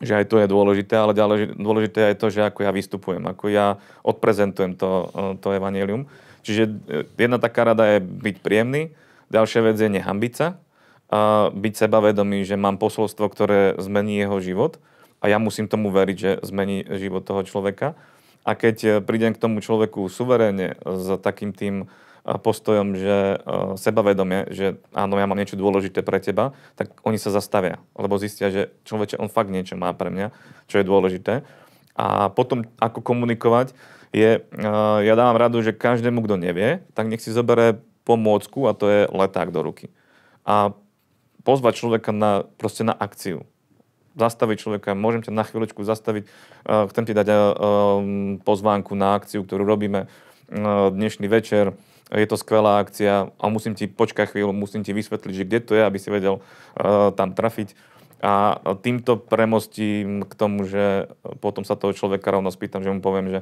že aj to je dôležité, ale ďalej dôležité je to, že ako ja vystupujem, ako ja odprezentujem to, to evanelium. Čiže jedna taká rada je byť príjemný, ďalšia vec je nehambiť sa, a byť sebavedomý, že mám posolstvo, ktoré zmení jeho život a ja musím tomu veriť, že zmení život toho človeka. A keď e, prídem k tomu človeku suverénne s takým tým postojom, že sebavedomie, že áno, ja mám niečo dôležité pre teba, tak oni sa zastavia, lebo zistia, že človeče, on fakt niečo má pre mňa, čo je dôležité. A potom, ako komunikovať, je, ja dávam radu, že každému, kto nevie, tak nech si zoberie pomôcku a to je leták do ruky. A pozvať človeka na, proste na akciu. Zastaviť človeka, môžem ťa na chvíľočku zastaviť, chcem ti dať pozvánku na akciu, ktorú robíme dnešný večer, je to skvelá akcia a musím ti, počkať chvíľu, musím ti vysvetliť, že kde to je, aby si vedel tam trafiť. A týmto premostím k tomu, že potom sa toho človeka rovno spýtam, že mu poviem, že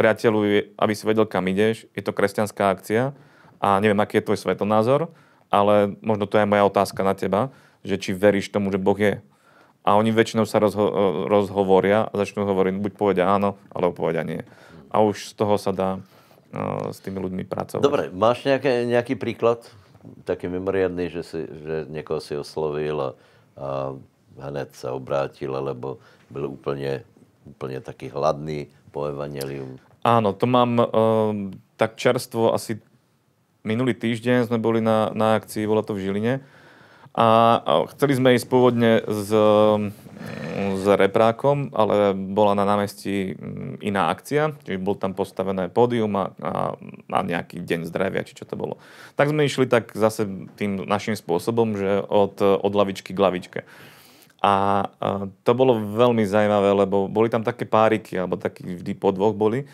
priateľu, aby si vedel, kam ideš, je to kresťanská akcia a neviem, aký je tvoj svetonázor, ale možno to je moja otázka na teba, že či veríš tomu, že Boh je. A oni väčšinou sa rozho- rozhovoria a začnú hovoriť, buď povedia áno, alebo povedia nie. A už z toho sa dá s tými ľuďmi pracovať. Dobre, máš nejaké, nejaký príklad, taký mimoriadný, že, si, že niekoho si oslovil a, a hned sa obrátil, alebo byl úplne, úplne taký hladný po evanelium? Áno, to mám uh, tak čerstvo asi minulý týždeň sme boli na, na akcii, bolo to v Žiline. A, a chceli sme ísť pôvodne s, s reprákom, ale bola na námestí mm, iná akcia, čiže bol tam postavené pódium a, a, a nejaký deň zdravia, či čo to bolo. Tak sme išli tak zase tým našim spôsobom, že od, od lavičky k lavičke. A, a to bolo veľmi zaujímavé, lebo boli tam také páriky, alebo takí vždy po dvoch boli.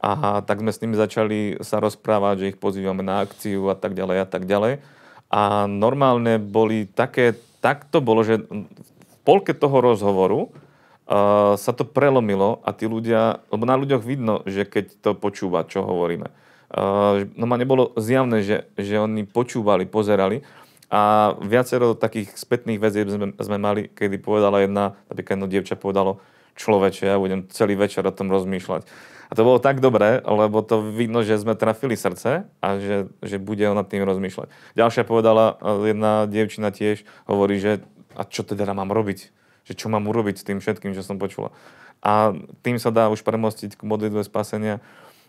A tak sme s nimi začali sa rozprávať, že ich pozývame na akciu a tak ďalej a tak ďalej. A normálne boli také, tak to bolo, že v polke toho rozhovoru uh, sa to prelomilo a tí ľudia, lebo na ľuďoch vidno, že keď to počúva, čo hovoríme. Uh, no ma nebolo zjavné, že, že oni počúvali, pozerali a viacero takých spätných vecí sme, sme mali, kedy povedala jedna, napríklad jedno dievča povedalo, človeče, ja budem celý večer o tom rozmýšľať. A to bolo tak dobré, lebo to vidno, že sme trafili srdce a že, že bude ona tým rozmýšľať. Ďalšia povedala, jedna dievčina tiež hovorí, že a čo teda mám robiť? Že čo mám urobiť s tým všetkým, čo som počula. A tým sa dá už premostiť k modlitbe spasenia.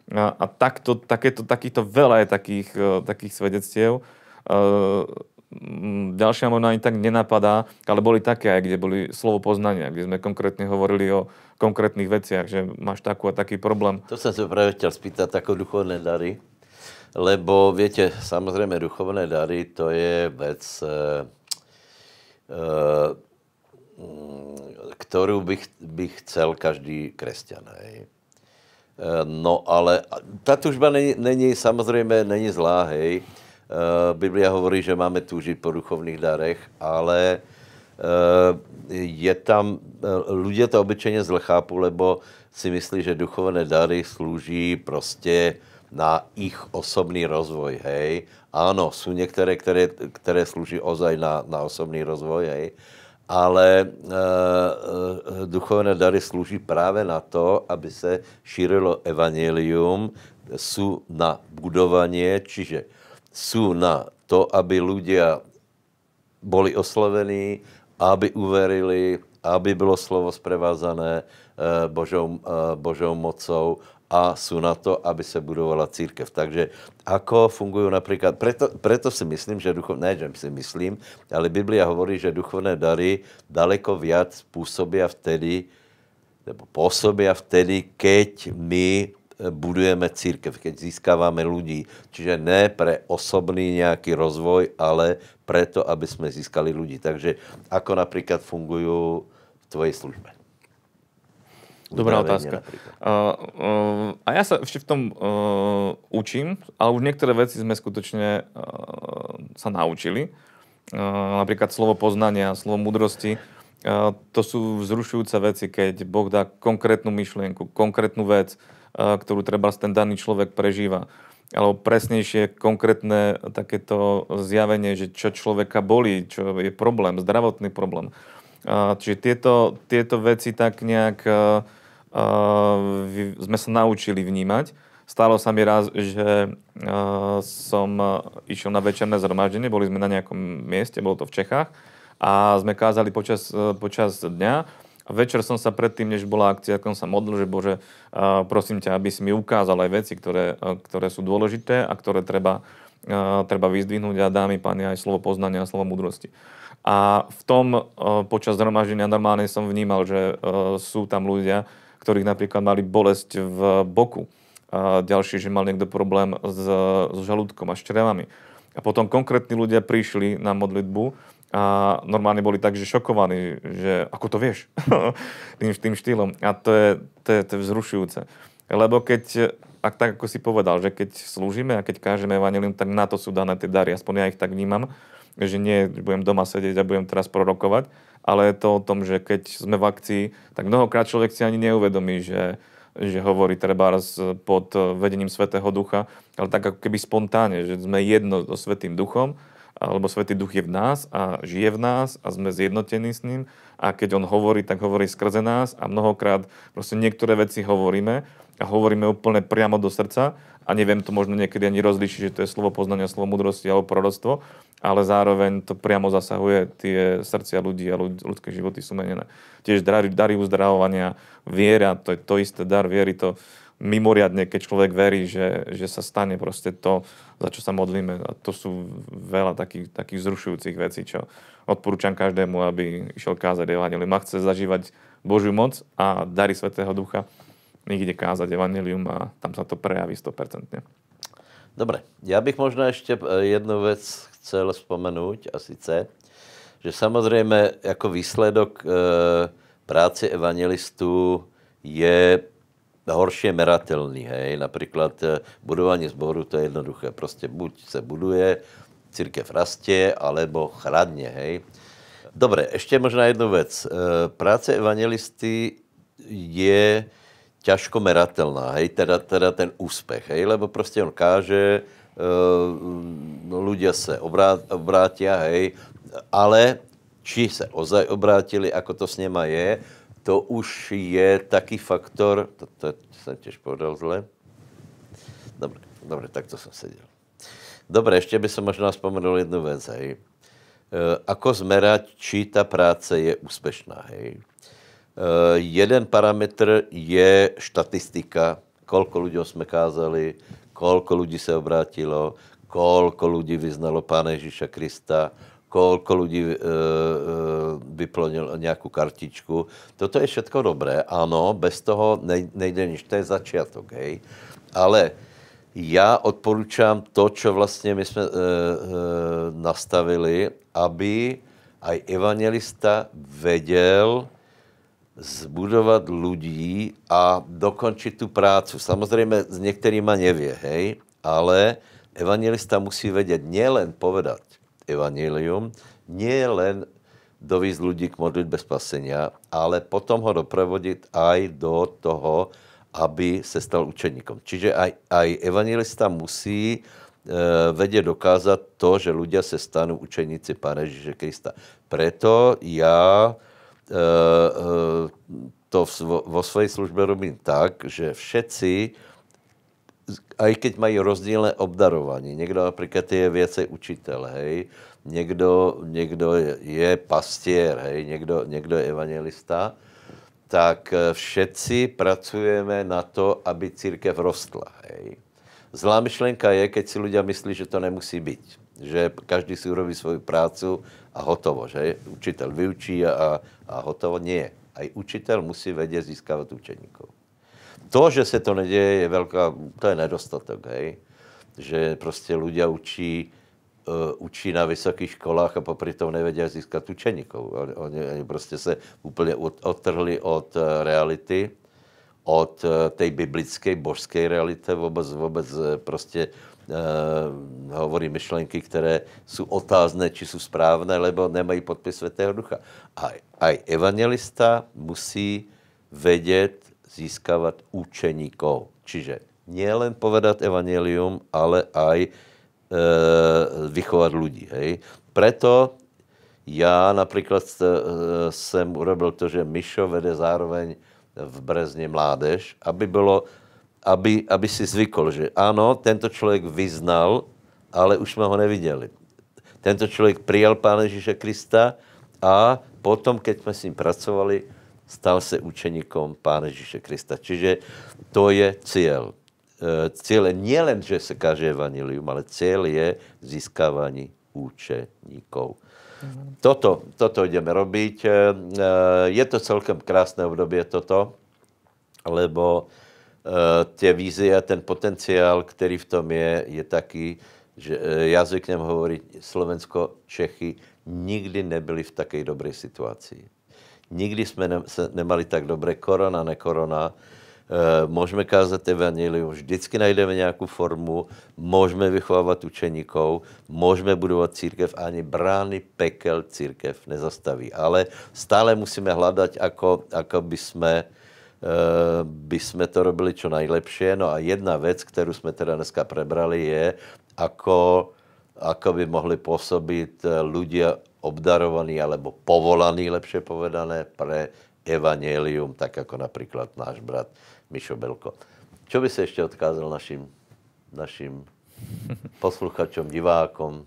A, a takto, takéto, takýchto veľa je takých, takých svedectiev. Mm, ďalšia možno ani tak nenapadá, ale boli také aj, kde boli slovo poznania, kde sme konkrétne hovorili o konkrétnych veciach, že máš takú a taký problém. To som sa práve chcel spýtať, ako duchovné dary, lebo viete, samozrejme duchovné dary to je vec, e, e, ktorú by, by chcel každý kresťan. Hej. No ale tá tužba není, není samozrejme není zlá, hej. Eh, Biblia hovorí, že máme túžiť po duchovných darech, ale eh, je tam, eh, ľudia to obyčejne zle chápu, lebo si myslí, že duchovné dary slúží prostě na ich osobný rozvoj, hej. Áno, sú niektoré, ktoré, ktoré slúží ozaj na, na osobný rozvoj, hej. Ale e, e, duchovné dary slúží práve na to, aby se šírilo evangelium, sú na budovanie, čiže sú na to, aby ľudia boli oslovení, aby uverili, aby bylo slovo sprevázané eh, Božou, eh, Božou mocou a sú na to, aby se budovala církev. Takže ako fungujú napríklad, preto, preto si myslím, že duchovné, ne, že si myslím, ale Biblia hovorí, že duchovné dary daleko viac pôsobia vtedy, nebo pôsobia vtedy, keď my budujeme církev, keď získáváme ľudí. Čiže ne pre osobný nejaký rozvoj, ale preto, aby sme získali ľudí. Takže ako napríklad fungujú v tvojej službe? Dobrá otázka. Uh, uh, a ja sa ešte v tom uh, učím, ale už niektoré veci sme skutočne uh, sa naučili. Uh, napríklad slovo poznania, slovo múdrosti. Uh, to sú vzrušujúce veci, keď Boh dá konkrétnu myšlienku, konkrétnu vec, ktorú treba ten daný človek prežíva. Alebo presnejšie konkrétne takéto zjavenie, že čo človeka bolí, čo je problém, zdravotný problém. čiže tieto, tieto veci tak nejak sme sa naučili vnímať. Stalo sa mi raz, že uh, som išiel na večerné zhromaždenie, boli sme na nejakom mieste, bolo to v Čechách, a sme kázali počas, počas dňa večer som sa predtým, než bola akcia, som sa modlil, že Bože, prosím ťa, aby si mi ukázal aj veci, ktoré, ktoré sú dôležité a ktoré treba, treba vyzdvihnúť a dámy páni aj slovo poznania a slovo múdrosti. A v tom počas zhromaždenia normálne som vnímal, že sú tam ľudia, ktorých napríklad mali bolesť v boku. A ďalší, že mal niekto problém s, s žalúdkom a s črevami. A potom konkrétni ľudia prišli na modlitbu a normálne boli tak, že šokovaní, že ako to vieš, tým, tým štýlom. A to je, to, je, to je vzrušujúce. Lebo keď, ak tak ako si povedal, že keď slúžime a keď kážeme evanelium, tak na to sú dané tie dary. Aspoň ja ich tak vnímam, že nie budem doma sedieť a budem teraz prorokovať, ale je to o tom, že keď sme v akcii, tak mnohokrát človek si ani neuvedomí, že, že hovorí treba pod vedením Svetého Ducha, ale tak ako keby spontánne, že sme jedno so Svetým Duchom alebo Svetý Duch je v nás a žije v nás a sme zjednotení s ním a keď on hovorí, tak hovorí skrze nás a mnohokrát proste niektoré veci hovoríme a hovoríme úplne priamo do srdca a neviem to možno niekedy ani rozlišiť, že to je slovo poznania, slovo mudrosti alebo proroctvo, ale zároveň to priamo zasahuje tie srdcia ľudí a ľudské životy sú menené. Tiež dary, dary uzdravovania, viera, to je to isté dar viery, to mimoriadne, keď človek verí, že, že sa stane proste to, za čo sa modlíme. A to sú veľa takých, takých zrušujúcich vecí, čo odporúčam každému, aby išiel kázať Evangelium. Ak chce zažívať Božiu moc a dary Svetého Ducha, ide kázať Evangelium a tam sa to prejaví 100%. Dobre, ja bych možno ešte jednu vec chcel spomenúť a sice, že samozrejme ako výsledok e, práce evangelistu je horšie meratelný. Hej. Například eh, budování zboru, to je jednoduché. Prostě buď se buduje, církev rastie, alebo chradne. Hej. Dobre, ešte možná jednu vec. Eh, práce evangelisty je ťažko meratelná, hej, teda, teda ten úspech, hej, lebo prostě on káže, uh, ľudia se obrát, obrátia, hej, ale či se ozaj obrátili, ako to s něma je, to už je taký faktor, to, to som tiež povedal zle. Dobre, dobre, takto som sedel. Dobre, ešte by som možno spomenul jednu vec, hej. E, ako zmerať, či ta práce je úspešná, hej. E, jeden parametr je štatistika, koľko ľuďom sme kázali, koľko ľudí se obrátilo, koľko ľudí vyznalo Pána Ježíša Krista, koľko ľudí e, e, vyplnil nejakú kartičku. Toto je všetko dobré, áno, bez toho nejde nič, to je začiatok, hej. Ale ja odporúčam to, čo vlastne my sme e, e, nastavili, aby aj evangelista vedel zbudovať ľudí a dokončiť tú prácu. Samozrejme, s niektorýma nevie, hej, ale evangelista musí vedieť nielen povedať, evanílium, nie len dovísť ľudí k modlitbe spasenia, ale potom ho doprevodiť aj do toho, aby se stal učeníkom. Čiže aj, aj evangelista musí e, vedieť dokázať to, že ľudia se stanú učeníci Pána Ježíše Krista. Preto ja e, e, to vo svojej službe robím tak, že všetci aj keď mají rozdílné obdarování. Někdo například je věcej učitel, hej, někdo, někdo je, pastier, hej, někdo, někdo je evangelista, tak eh, všetci pracujeme na to, aby církev rostla. Hej. Zlá myšlenka je, keď si ľudia myslí, že to nemusí byť. Že každý si urobí svoju prácu a hotovo. Že? Učitel vyučí a, a hotovo. Nie. Aj učitel musí vedieť získavať učeníkov. To, že se to neděje, je velká, to je nedostatek, hej. Že prostě ľudia učí, uh, učí na vysokých školách a popri tom nevedia získat učeníkov. Oni, oni, oni prostě se úplně odtrhli od uh, reality, od uh, tej biblické, božské reality, vůbec, vůbec prostě uh, hovorí myšlenky, které jsou otázné, či jsou správné, lebo nemají podpis Svetého Ducha. A aj evangelista musí vedieť získavať učeníkov. Čiže nielen povedať evanelium, ale aj e, vychovať ľudí. Hej. Preto Já například jsem urobil to, že Mišo vede zároveň v Brezně mládež, aby bylo, aby, aby si zvykl, že ano, tento člověk vyznal, ale už jsme ho neviděli. Tento člověk přijal Pána Ježíše Krista a potom, keď jsme s ním pracovali, stal se učeníkom Pána Ježíše Krista. Čiže to je cíl. E, cíl je nielen, že se káže evanilium, ale cíl je získávání učeníkov. Toto, toto ideme robiť. E, e, je to celkem krásné obdobie toto, lebo tie vízie a ten potenciál, který v tom je, je taký, že já zvyknem hovoriť, Slovensko, Čechy nikdy nebyli v takej dobrej situácii. Nikdy jsme ne, nemali tak dobré korona, nekorona. E, můžeme kázat evangelium, vždycky najdeme nějakou formu, můžeme vychovávat učeníkov, můžeme budovat církev, ani brány pekel církev nezastaví. Ale stále musíme hledat, ako, ako by jsme, e, by jsme to robili čo najlepšie. No a jedna věc, kterou jsme teda dneska prebrali, je, ako, ako by mohli pôsobiť ľudia obdarovaní alebo povolaní, lepšie povedané, pre evangelium, tak jako například náš brat Mišo Belko. Čo by se ještě odkázal našim, našim posluchačom, divákom,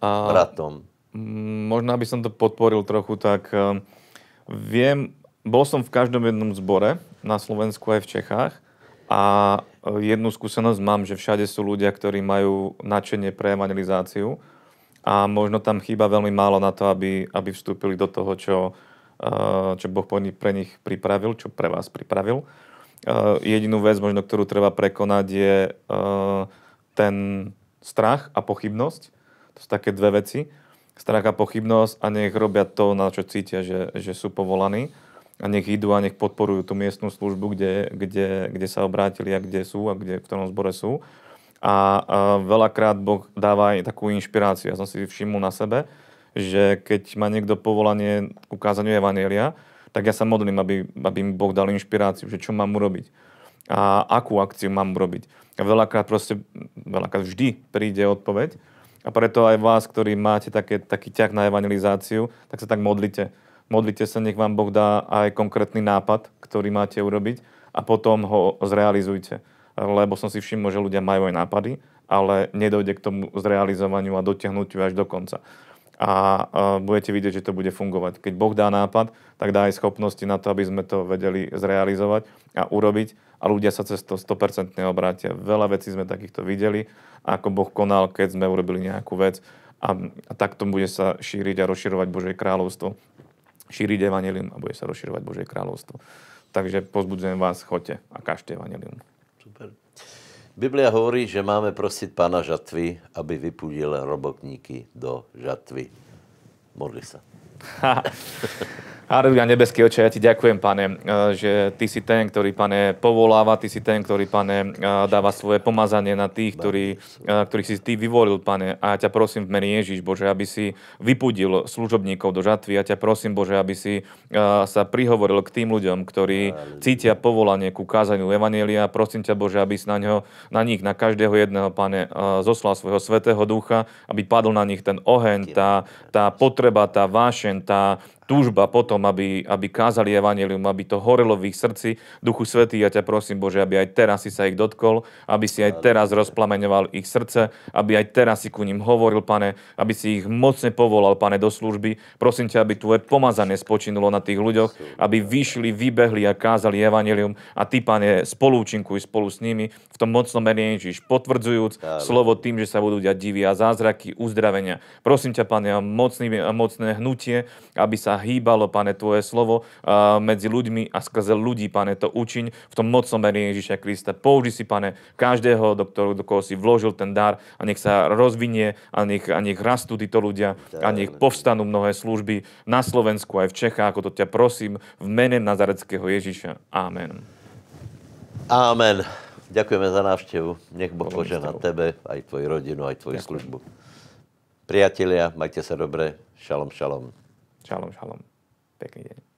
A, bratom? Možná by som to podporil trochu, tak uh, viem, bol som v každom jednom zbore na Slovensku aj v Čechách a e, jednu skúsenosť mám, že všade sú ľudia, ktorí majú nadšenie pre evangelizáciu a možno tam chýba veľmi málo na to, aby, aby vstúpili do toho, čo, eh, čo Boh pre nich pripravil, čo pre vás pripravil. Eh, jedinú vec, možno, ktorú treba prekonať, je eh, ten strach a pochybnosť. To sú také dve veci. Strach a pochybnosť a nech robia to, na čo cítia, že, že sú povolaní a nech idú a nech podporujú tú miestnú službu, kde, kde, kde sa obrátili a kde sú a kde, v ktorom zbore sú a, a veľakrát Boh dáva aj takú inšpiráciu. Ja som si všimol na sebe, že keď má niekto povolanie k ukázaniu Evanielia, tak ja sa modlím, aby, aby mi Boh dal inšpiráciu, že čo mám urobiť a akú akciu mám urobiť. A veľakrát proste, veľakrát vždy príde odpoveď a preto aj vás, ktorí máte také, taký ťah na evangelizáciu, tak sa tak modlite. Modlite sa, nech vám Boh dá aj konkrétny nápad, ktorý máte urobiť a potom ho zrealizujte lebo som si všimol, že ľudia majú aj nápady, ale nedojde k tomu zrealizovaniu a dotiahnutiu až do konca. A budete vidieť, že to bude fungovať. Keď Boh dá nápad, tak dá aj schopnosti na to, aby sme to vedeli zrealizovať a urobiť a ľudia sa cez to 100% obrátia. Veľa vecí sme takýchto videli, ako Boh konal, keď sme urobili nejakú vec a, a takto bude sa šíriť a rozširovať Božie kráľovstvo. Šíriť evanelium a bude sa rozširovať Božie kráľovstvo. Takže pozbudzujem vás, choďte a kažte evanelium. Super. Biblia hovorí, že máme prosit pána žatvy, aby vypudil robotníky do žatvy. Modli sa. Aleluja, nebeský oče, ja ti ďakujem, pane, eh, že ty si ten, ktorý, pane, povoláva, ty si ten, ktorý, pane, eh, dáva svoje pomazanie na tých, ktorí, eh, ktorých si ty vyvolil, pane. A ja ťa prosím v mene Ježiš, Bože, aby si vypudil služobníkov do žatvy. Ja ťa prosím, Bože, aby si sa prihovoril k tým ľuďom, ktorí cítia povolanie ku kázaniu Evanielia. Prosím ťa, Bože, aby si na, ňo, na nich, na každého jedného, pane, zoslal svojho svetého ducha, aby padol na nich ten oheň, tá, tá potreba, tá vášen, tá, túžba potom, aby, aby kázali evanelium, aby to horelo v ich srdci. Duchu Svetý, ja ťa prosím, Bože, aby aj teraz si sa ich dotkol, aby si aj teraz rozplameňoval ich srdce, aby aj teraz si ku ním hovoril, pane, aby si ich mocne povolal, pane, do služby. Prosím ťa, aby tvoje pomazanie spočinulo na tých ľuďoch, aby vyšli, vybehli a kázali evanelium a ty, pane, spolúčinkuj spolu s nimi v tom mocnom mene Ježiš, potvrdzujúc slovo tým, že sa budú diať divy a zázraky, uzdravenia. Prosím ťa, pane, mocný, mocné hnutie, aby sa hýbalo, pane, tvoje slovo medzi ľuďmi a skrze ľudí, pane, to učiň v tom mocnom mene Ježiša Krista. Použi si, pane, každého, do, ktorého, do koho si vložil ten dar a nech sa rozvinie a nech, a nech rastú títo ľudia a nech povstanú mnohé služby na Slovensku aj v Čechách, ako to ťa prosím, v mene Nazareckého Ježiša. Amen. Amen. Ďakujeme za návštevu. Nech Boh požehná tebe, aj tvoju rodinu, aj tvoju Ďakujem. službu. Priatelia, majte sa dobre. Šalom, šalom. Šalom, šalom. Pekný deň.